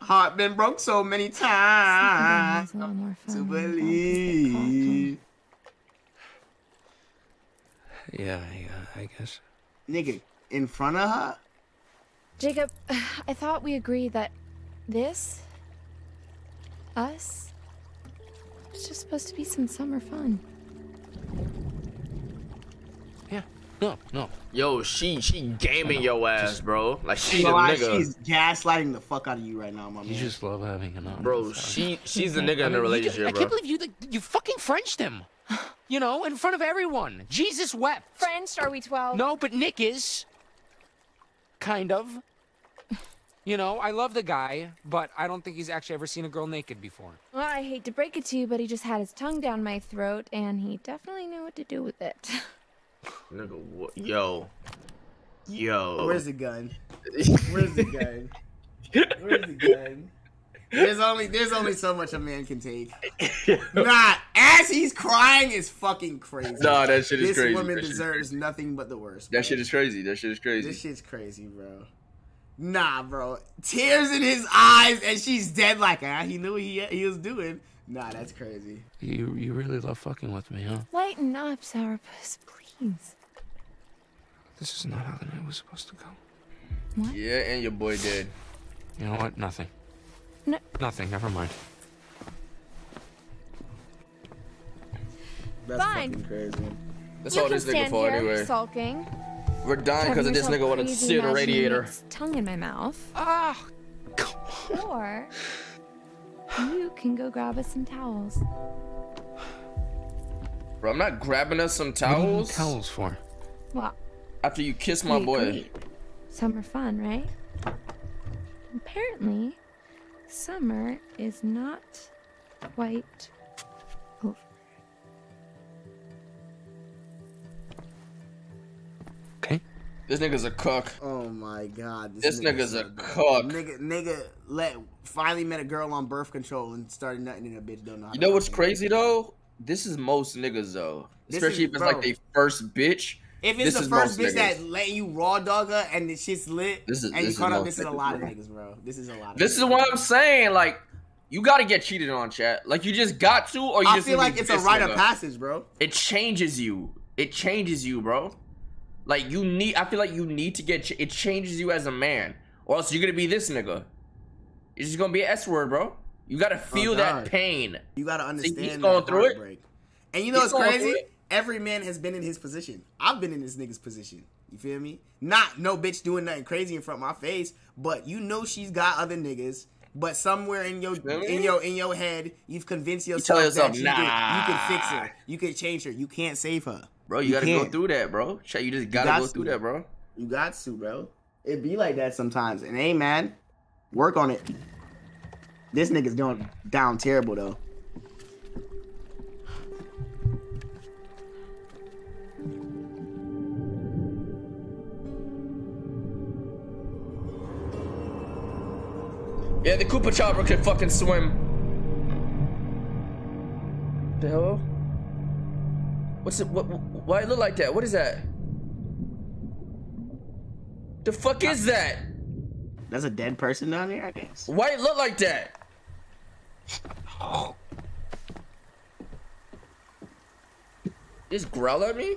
Heart been broke so many times to believe. Yeah, yeah, I guess. Nigga, in front of her? Jacob, I thought we agreed that this, us, was just supposed to be some summer fun. Yeah. No, no. Yo, she she gaming your ass, bro. Like she the No, I- nigga. she's gaslighting the fuck out of you right now, my man. You just love having an honest Bro, she she's the I nigga in mean, the relationship, can- I bro. can't believe you like, you fucking Frenched him. You know, in front of everyone. Jesus wept. French, are we 12? No, but Nick is. Kind of. You know, I love the guy, but I don't think he's actually ever seen a girl naked before. Well, I hate to break it to you, but he just had his tongue down my throat, and he definitely knew what to do with it. Nigga, what? Yo, yo. Where's the gun? Where's the gun? Where's the gun? There's only there's only so much a man can take. nah, as he's crying is fucking crazy. Nah, that shit is this crazy. This woman That deserves nothing but the worst. That shit is crazy. That shit is crazy. This shit's crazy, bro. Nah, bro. Tears in his eyes, and she's dead. Like ah, he knew what he he was doing. Nah, that's crazy. You you really love fucking with me, huh? Lighten up, Sourpuss, please. This is not how the night was supposed to go. What? Yeah, and your boy dead. You know what? Nothing. No. Nothing. Never mind. That's Fine. fucking crazy. That's you all can this nigga stand for here anyway. sulking. We're dying because of this nigga wanted to crazy sit in a radiator. Nick's tongue in my mouth. Ah. Or you can go grab us some towels. Bro, I'm not grabbing us some What do you towels towels for? Well, after you kiss my we boy. agreed. Summer fun, right? Apparently, summer is not quite This nigga's a cook. Oh my god. This nigga's a so cook. Nigga, nigga, let finally met a girl on birth control and started nutting in a bitch. Don't know. You know what's crazy though? This is most niggas though. This Especially is- if it's bro. like they first bitch. If it's the first bitch that niggas. letting you raw dog her and the shit's lit, This is- and you this is caught up, this is a niggas, lot of niggas, bro. This is a lot. Of This is what I'm saying. Like, you gotta get cheated on, chat. Like, you just got to, or you I just feel like it's a rite of passage, bro. It changes you. It changes you, bro. Like you need. I feel like you need to get. Ch- it changes you as a man, or else you're gonna be this nigga. It's just gonna be an S word, bro. You gotta oh, feel that Oh, God. pain. You gotta understand he's that going through it. And you know He's what's crazy? Every man has been in his position. I've been in this nigga's position. You feel me? Not no bitch doing nothing crazy in front of my face, but you know she's got other niggas. But somewhere in your Feel me? in your in your head, you've convinced yourself, yourself, that you, can, you can fix her, you can change her, you can't save her, Bro, you, gotta go can't. through that, bro. You just gotta got go to. through that, bro. You got to, bro. It be like that sometimes. And hey, man, work on it. This nigga's doing down terrible though. Yeah, the Koopa Chopper can fucking swim. The hell? What's it? What? Why it look like that? What is that? The fuck is that? That's a dead person down there, I guess. Why it look like that? Just growl at me?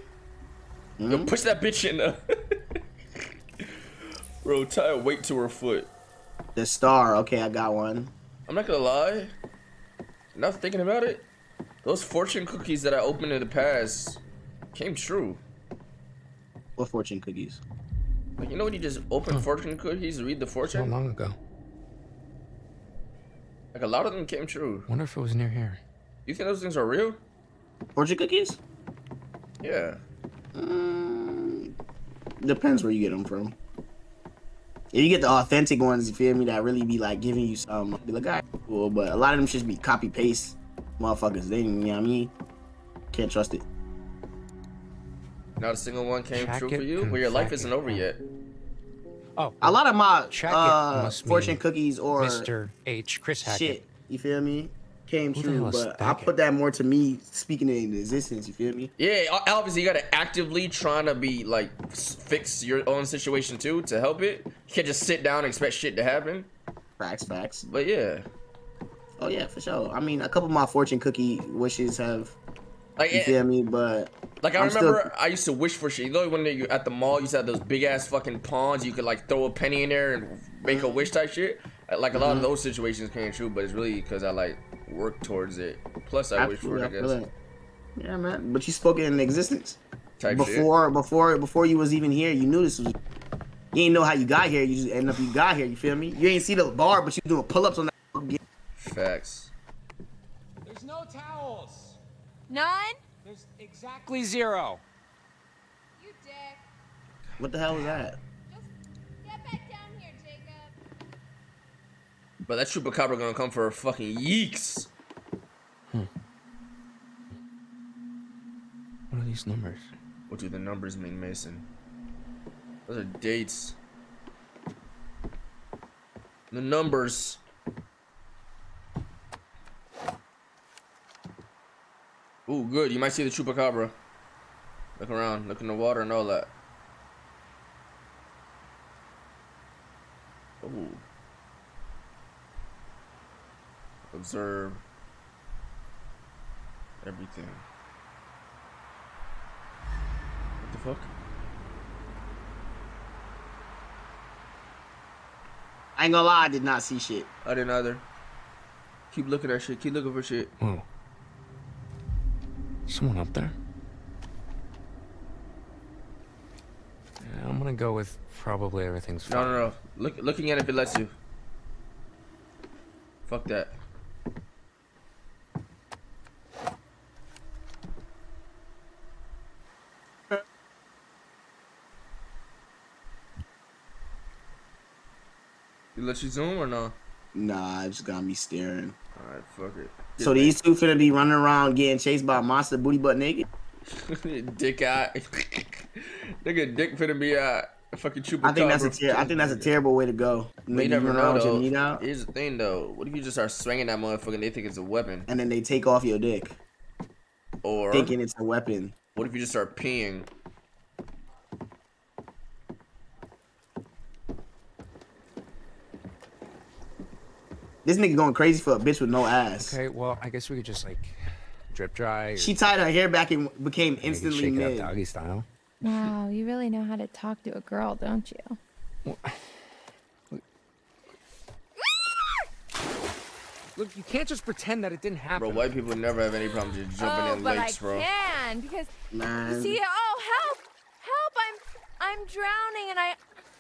Yo, Hmm? push that bitch in there. Bro, tie a weight to her foot. The star. Okay, I got one. I'm not gonna lie. Now thinking about it, those fortune cookies that I opened in the past came true. What fortune cookies? Like, you know when you just open fortune cookies, read the So fortune? long ago. Like a lot of them came true. Wonder if it was near here. You think those things are real? Fortune cookies? Yeah. Mm, depends where you get them from. If you get the authentic ones, you feel me, that really be like giving you some, be like, alright, cool. But a lot of them should be copy paste motherfuckers. They, you know what I mean? Can't trust it. Not a single one came Check true for you? and Well, your life isn't over yet. Oh, A lot of my uh, fortune cookies or Mr. H. Chris Hackett. shit, you feel me, came Who true. hell is But I put that more to me speaking it into existence. You feel me? Yeah, obviously you gotta actively trying to be like fix your own situation too to help it. You can't just sit down and expect shit to happen. Facts, facts. But yeah, Oh yeah, for sure. I mean, a couple of my fortune cookie wishes have, like you it- feel me? But like I I'm still- remember I used to wish for shit. You know when you at the mall, you used to have those big ass fucking pawns. You could like throw a penny in there and make a wish type shit. Like a lot of Mhm. those situations came true, but it's really because I like work towards it. Plus I wish for it, I guess. it. Yeah, man. But you spoke it into existence Type shit. before, before, before you was even here. You knew this was. You ain't know how you got here. You just end up you got here. You feel me? You ain't see the bar, but you doing pull ups on that. Facts. There's no towels. None? There's exactly zero. You dick. What the hell is that? Get back down here, Jacob. But that chupacabra gonna come for a fucking yeeks. Hmm. What are these numbers? What do the numbers mean, Mason? Those are dates. The numbers. Ooh, good. You might see the chupacabra. Look around. Look in the water and all that. Ooh. Observe everything. What the fuck? I ain't gonna lie, I did not see shit. I didn't either. Keep looking at shit. Keep looking for shit. Whoa. Someone up there? Yeah, I'm gonna go with probably everything's fine. No, no, no. Look, looking at it if it lets you. Fuck that. You let you zoom or no? Nah, it just got me staring. Alright, fuck it. So these two finna be running around getting chased by a monster booty butt naked? dick out. Nigga, dick finna be a fucking chupacabra. I think that's a ter- I think that's a terrible way to go. But you never know though. out, Here's the thing though. What if you just start swinging that motherfucker and they think it's a weapon? and then they take off your dick, Or thinking it's a weapon. what if you just start peeing? This nigga going crazy for a bitch with no ass. Okay, well, I guess we could just like drip dry. Or She tied her hair back and became maybe instantly shake it up doggy style. Wow, you really know how to talk to a girl, don't you? Look, you can't just pretend that it didn't happen. Bro, white people never have any problem just jumping oh, in but lakes, I bro. can because Man. see. Oh, help! Help! I'm I'm drowning, and I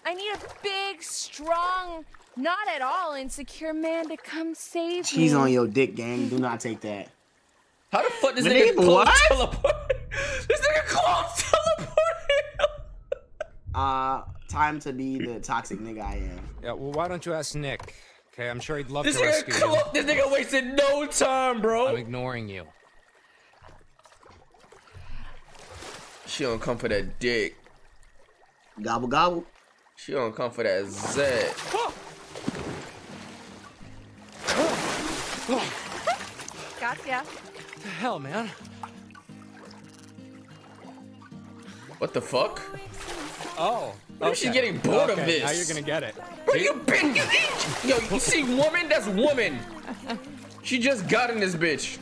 I need a big, strong, not at all insecure man to come save me. She's on your dick, gang. Do not take that. How the fuck does The nigga nigga clone teleport? this nigga clone teleport. Uh, time to be the toxic nigga I am. Yeah, well, why don't you ask Nick? Okay, I'm sure he'd love This to nigga, rescue clo- you. this nigga wasted no time, bro. I'm ignoring you. She don't come for that dick. Gobble gobble. She don't come for that Z. Gotcha. What the hell, man? What the fuck? Oh. What if she's okay. getting bored of Okay, this? Now you're gonna get it. Bro, you been you, Yo, you see woman? That's woman. She just got in this bitch.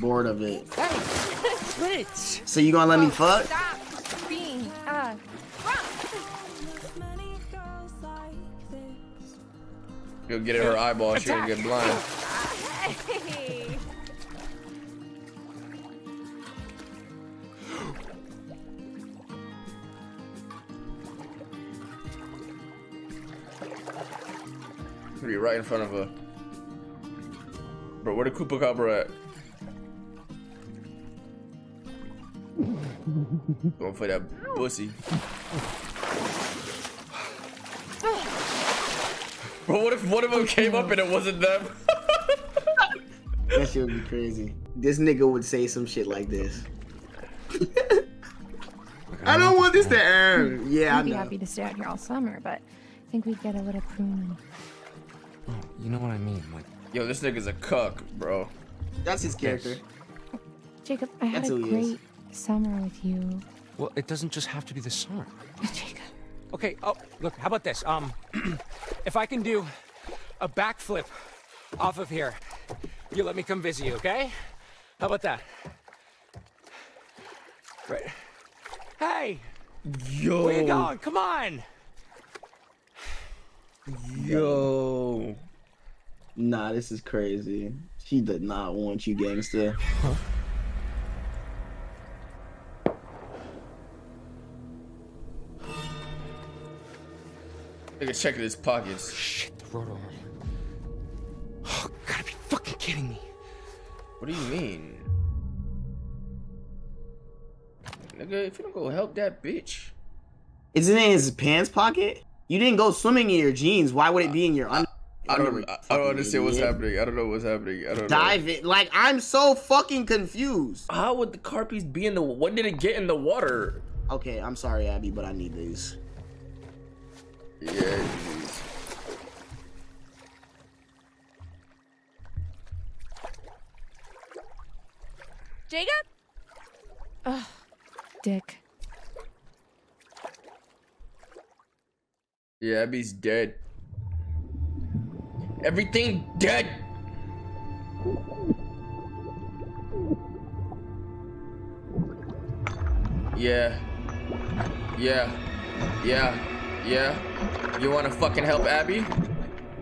Bored of it. Wait. So you gonna let me fuck? Stop being uh. You'll get in her eyeball. She gonna get blind. Hey! be right in front of her. Bro, where the chupacabra at? Going for that pussy. Bro, what if one of them came up and it wasn't them? That shit would be crazy. This nigga would say some shit like this. I don't want this to end. Yeah, I I'd be know. happy to stay out here all summer, but I think we'd get a little pruning. You know what I mean? Like, Yo, this nigga's a cuck, bro. That's his character. Jacob, I had That's a who is. great summer with you. well, it doesn't just have to be the summer. Jacob. Okay. Oh, look. How about this? Um, if I can do a backflip off of here, you let me come visit you, okay? How about that? Right. Hey. Yo. Where you going? Come on. Yo. Nah, this is crazy. She did not want you, gangster. Huh? Nigga checking his pockets. Shit, the rotor arm. Oh, gotta be fucking kidding me. What do you mean? Nigga, if you don't go help that bitch. Isn't it in his pants pocket? You didn't go swimming in your jeans. Why would it be in your under? I don't, I, I don't understand what's happening. I don't know what's happening. I don't Dive know. it. Like I'm so fucking confused. How would the carpies be in the? When did it get in the water? Okay, I'm sorry, Abi, but I need these. Yeah. Jacob? Ugh, Dick. Yeah, Abi's dead. Everything dead. Yeah. Yeah. Yeah. Yeah. You wanna fucking help Abi?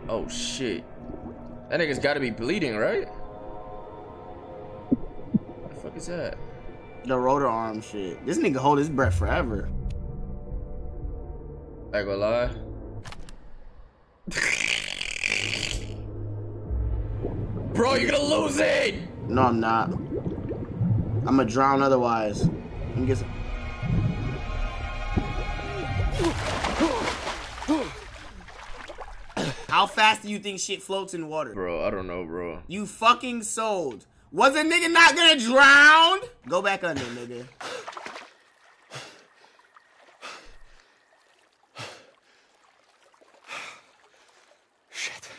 Oh shit. That nigga's gotta be bleeding, right? Is that? The rotor arm shit. This nigga hold his breath forever. I gonna lie. Bro, you're gonna lose it! No, I'm not. I'm gonna drown otherwise. Let me get some- How fast do you think shit floats in water? Bro, I don't know, bro. You fucking sold. Was a nigga not gonna drown? Go back under, nigga. Shit.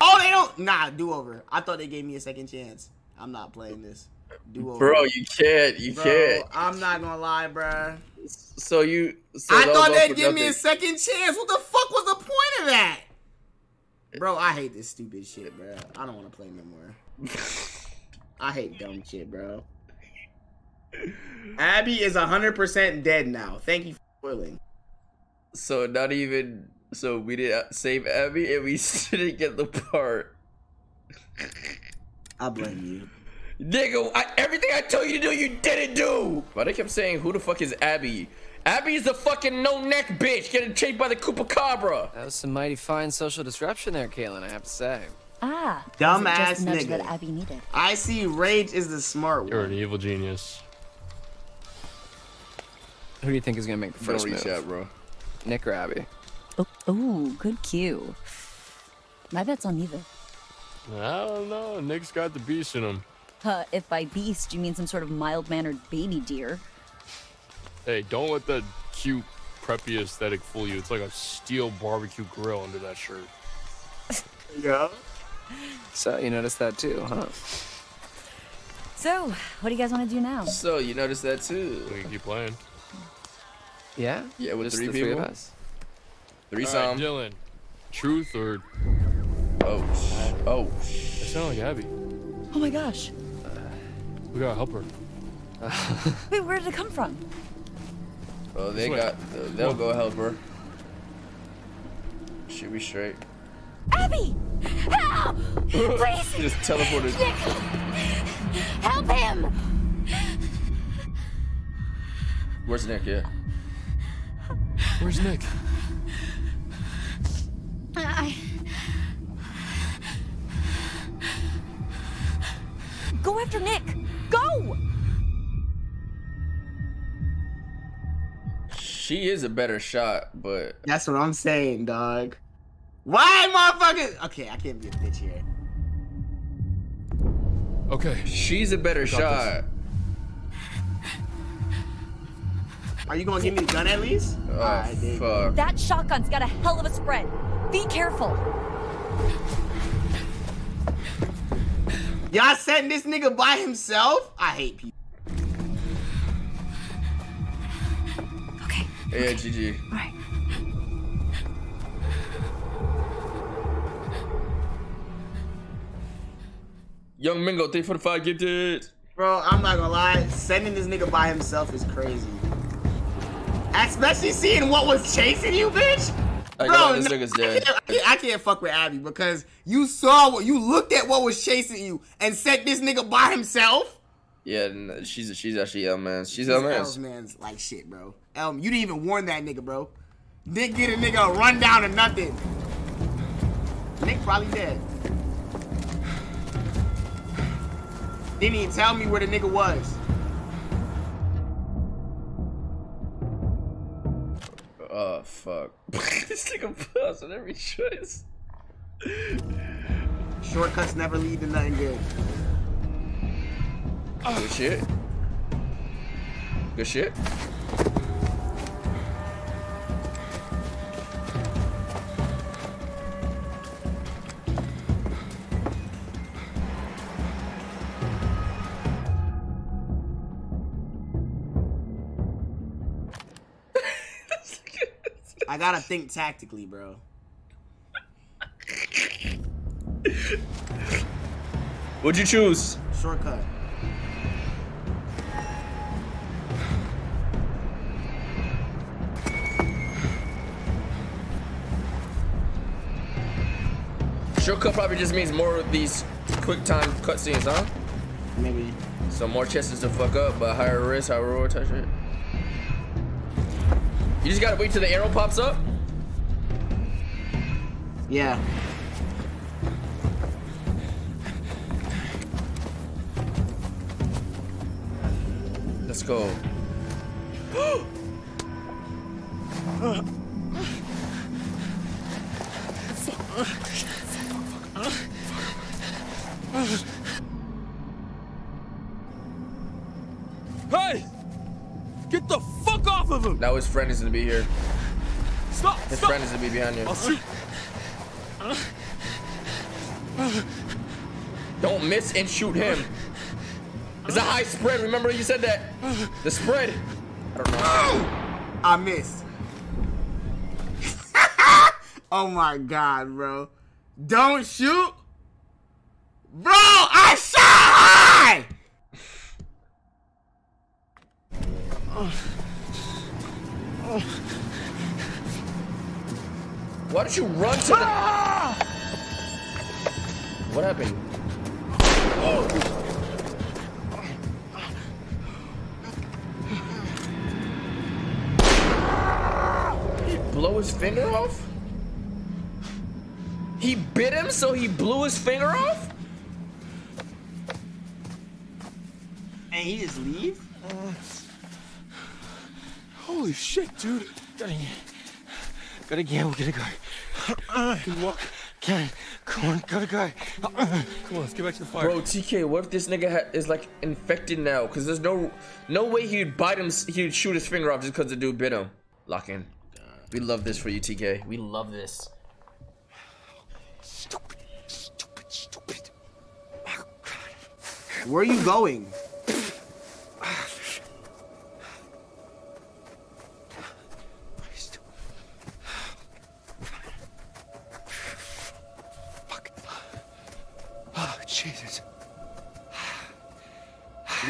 Oh, they don't. Nah, do over. I thought they gave me a second chance. I'm not playing this. Do over. Bro, you can't. You Bro, can't. I'm not gonna lie, bro. So you. So I thought they'd give me a second chance. What the fuck was the point of that? Bro, I hate this stupid shit, bro. I don't want to play no more. I hate dumb shit, bro. Abi is 100% dead now. Thank you for spoiling. So not even. So we didn't uh, save Abi and we didn't get the part. I blame you. Nigga, I, everything I told you to do, you didn't do. Why they kept saying, "Who the fuck is Abi?" Abi is the fucking no neck bitch getting chased by the chupacabra. That was some mighty fine social disruption there, Kaitlyn, I have to say. Ah, Dumb was it just ass nigga. that Abi needed. I see Rage is the smart You're one. an evil genius. Who do you think is gonna make the Don't first reach move? out, bro. Nick or Abi? Oh, ooh, good cue. My bet's on neither. I don't know. Nick's got the beast in him. Uh, if by beast you mean some sort of mild-mannered baby deer. Hey, don't let that cute, preppy aesthetic fool you. It's like a steel barbecue grill under that shirt. Yeah. So you noticed that too, huh? So, what do you guys want to do now? So you noticed that too. We can keep playing. Yeah. Yeah, with Just three the three of people. us. Threesome. All right, Dylan. Truth or Oh, sh- oh. I sound like Abi. Oh my gosh. We gotta help her. Wait, where did it come from? Oh, they got. They'll go help her. She'll be straight. Abi, help! Please. Just teleported. Nick, help him. Where's Nick at? Where's Nick? I. Go after Nick. Go! She is a better shot, but That's what I'm saying, dog. Why, motherfucker? Okay, I can't be a bitch here. Okay. she's a better Got shot. Are you gonna give me the gun at least? Oh Alright, there you fuck. That shotgun's got a hell of a spread. Be careful. Y'all setting this nigga by himself? I hate people. Yeah, GG. Alright. Young Mingo, 345 gifted. Bro, I'm not gonna lie. Sending this nigga by himself is crazy. Especially seeing what was chasing you, bitch. I Bro, got this no, nigga's I dead. can't, I, can't, I can't fuck with Abi because you saw what you looked at what was chasing you and sent this nigga by himself. Yeah, she's she's actually L man. She's She's L man. L's man's like shit, bro. Elm, you didn't even warn that nigga, bro. Didn't get a nigga a rundown or nothing. Nick probably dead. Didn't even tell me where the nigga was. Oh fuck. this nigga paused on every choice. Shortcuts never lead to nothing good. Good shit. Good shit. Gotta think tactically, bro. What'd you choose? Shortcut. Shortcut probably just means more of these quick time cutscenes, huh? Maybe. So more chances to fuck up, but higher risk, higher reward type shit. You just gotta wait till the arrow pops up? Yeah. Let's go. Uh, his friend is gonna be here. Stop! His stop. friend is gonna be behind you. I'll shoot. Don't miss and shoot him. It's a high spread. Remember you said that. The spread. I don't know. I missed. oh my god, bro. Don't shoot. Bro, I shot high! Oh. Why did you run to the? What happened? He blow his finger off? He bit him, so he blew his finger off? And he just leave? Uh, Holy shit, dude. Gotta get, gotta get, we gotta go. Can walk? Can come on, gotta go. Come on, let's get back to the fire. Bro, TK, what if this nigga ha- is like infected now? Cause there's no no way he'd bite him, he'd shoot his finger off just cause the dude bit him. Lock in. We love this for you, TK. We love this. Stupid, stupid, stupid. Oh, God. Where are you going?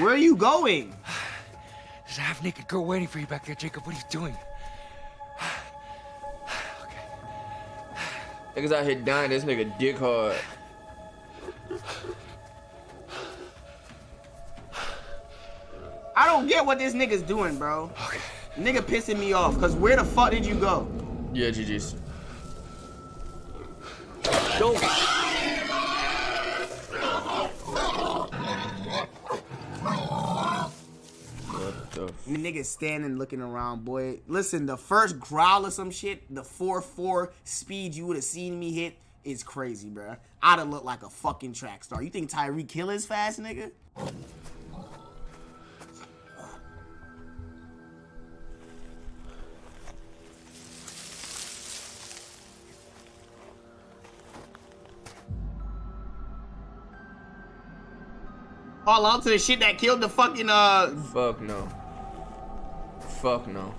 Where are you going? There's a half naked girl waiting for you back there, Jacob. What are you doing? Niggas out here dying, this nigga dick hard. I don't get what this nigga's doing, bro. Nigga pissing me off, cause where the fuck did you go? Yeah, GG's. Don't. The Niggas standing looking around, boy. Listen, the first growl or some shit, the 4-4 speed you would have seen me hit is crazy, bruh. I'd have looked like a fucking track star. You think Tyreek Hill is fast, nigga? All out to the shit that killed the fucking uh Fuck no. Fuck no.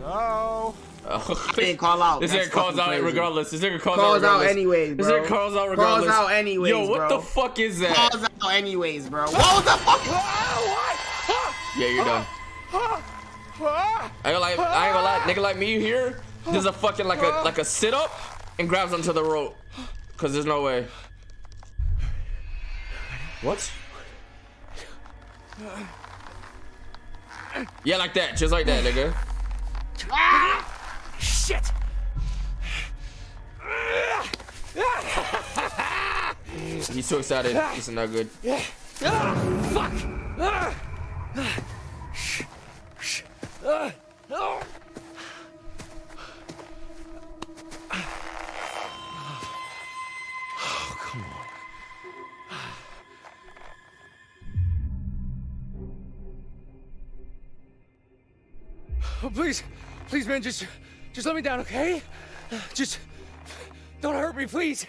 No. Oh. Didn't call out. This That's nigga calls out crazy. regardless. This nigga calls, Calls out out regardless. anyways, This bro. nigga calls out Calls out anyways, Yo, what bro. the fuck is that? Calls out anyways, bro. What was the fuck? Yeah, you're done. I ain't gonna I ain't gonna lie, nigga like me here does a fucking like a like a sit up and grabs onto the rope. Cause there's no way. What? Yeah, like that, just like that, nigga. Shit! He's too excited. This is not good. Fuck! Oh, Oh, please, please, man, just, just let me down, okay? Just, don't hurt me, please.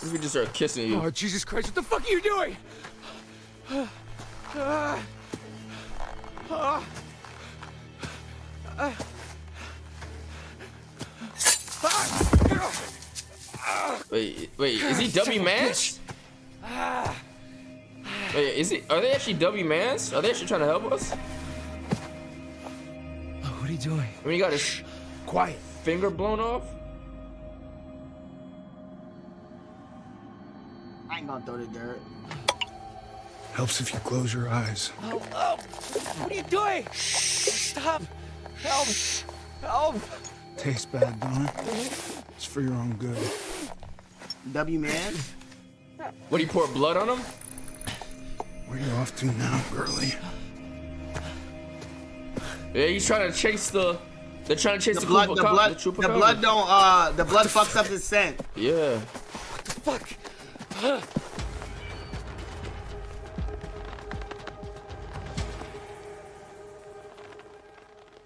If we just start kissing you. Oh, Jesus Christ, what the fuck are you doing? Wait, wait, is he W Mans? Wait, is it? Are they actually W Mans? Are they actually trying to help us? Oh, what are you doing? I mean, you got his quiet finger blown off. I ain't gonna throw the dirt. Helps if you close your eyes. Oh, oh, what are you doing? Stop! Help! Help! Tastes bad, don't it? It's for your own good. W man. What do you pour blood on him? Where you off to now, girly? Yeah, he's trying to chase the. They're trying to chase The the, blood, the Cup- blood, the the blood don't uh, the blood fucks up his scent. Yeah. What the fuck!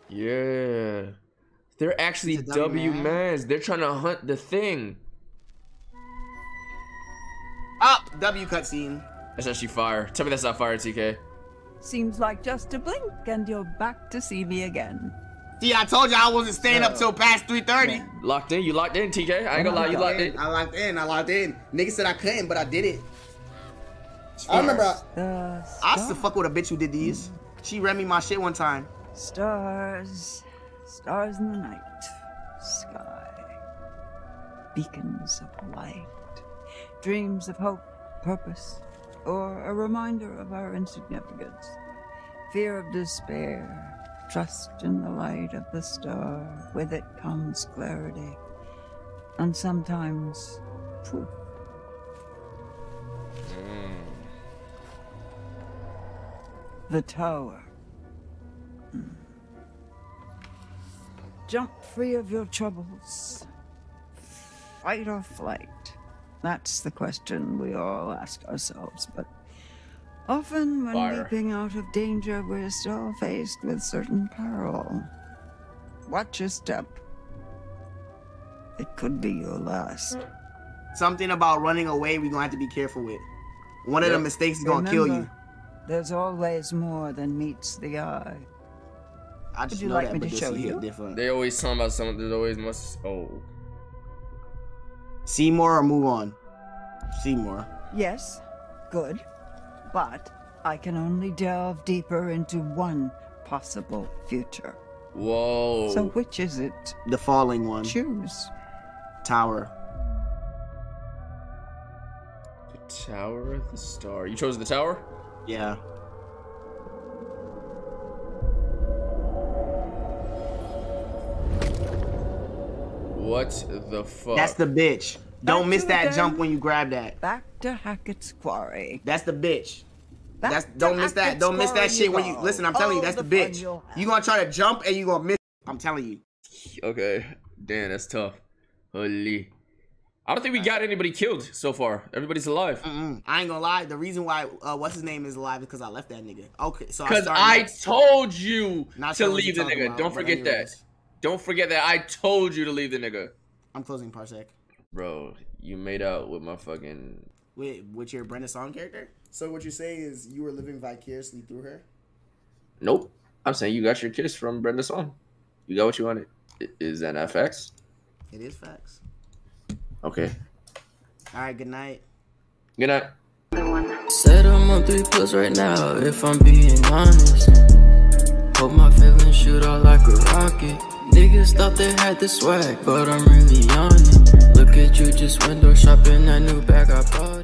Yeah. They're actually It's a W W man. mans. They're trying to hunt the thing. Up W cutscene. That's actually fire. Tell me that's not fire, TK. Seems like just a blink and you're back to see me again. See, I told you I wasn't staying up uh, till past 3:30. Locked in. You locked in, TK. I ain't gonna lie. You locked in. I locked in. I locked in. Nigga said I couldn't, but I did it. I remember. I, The I used to fuck with a bitch who did these. She read me my shit one time. stars, stars in the night, sky, beacons of light, dreams of hope, purpose, or a reminder of our insignificance, fear of despair, trust in the light of the star. With it comes clarity, and sometimes proof. Mm. The tower. Jump free of your troubles. Fight or flight? That's the question we all ask ourselves, but often when Fire. leaping out of danger, we're still faced with certain peril. Watch your step. It could be your last. Something about running away we're gonna have to be careful with. One of the mistakes is gonna kill you. There's always more than meets the eye. I just Would you know like that, me to this show will you? Different. They always talking about something. There's always must. Oh. See more or move on. See more. Yes, good. But I can only delve deeper into one possible future. Whoa. So which is it? The falling one. Choose. Tower. The Tower of the Star. You chose the tower? Yeah. What the fuck? That's the bitch. Don't Back miss that then. jump when you grab that. Back to Hackett's Quarry. That's the bitch. That's don't miss that. Don't miss that shit when you listen. I'm telling you, that's the bitch. You gonna try to jump and you gonna miss. I'm telling you. Okay. Damn, that's tough. Holy. I don't think we got anybody killed so far. Everybody's alive. Mm-mm. I ain't gonna lie. The reason why uh, what's his name is alive is because I left that nigga. Okay, so Because started I told you Not to sure leave the nigga. about, Don't but forget that. Anyways. Don't forget that I told you to leave the nigga. I'm closing Parsec. Bro, you made out with my fucking. With with your Brenda Song character. So what you're saying is you were living vicariously through her? Nope. I'm saying you got your kiss from Brenda Song. You got what you wanted. Is that not facts? It is facts. Okay. All right. Good night. Good night. Said I'm on three pills right now, if I'm being honest. Hope my feelings shoot out like a rocket. Niggas thought they had the swag, but I'm really on it. Look at you just window shopping that new bag I bought.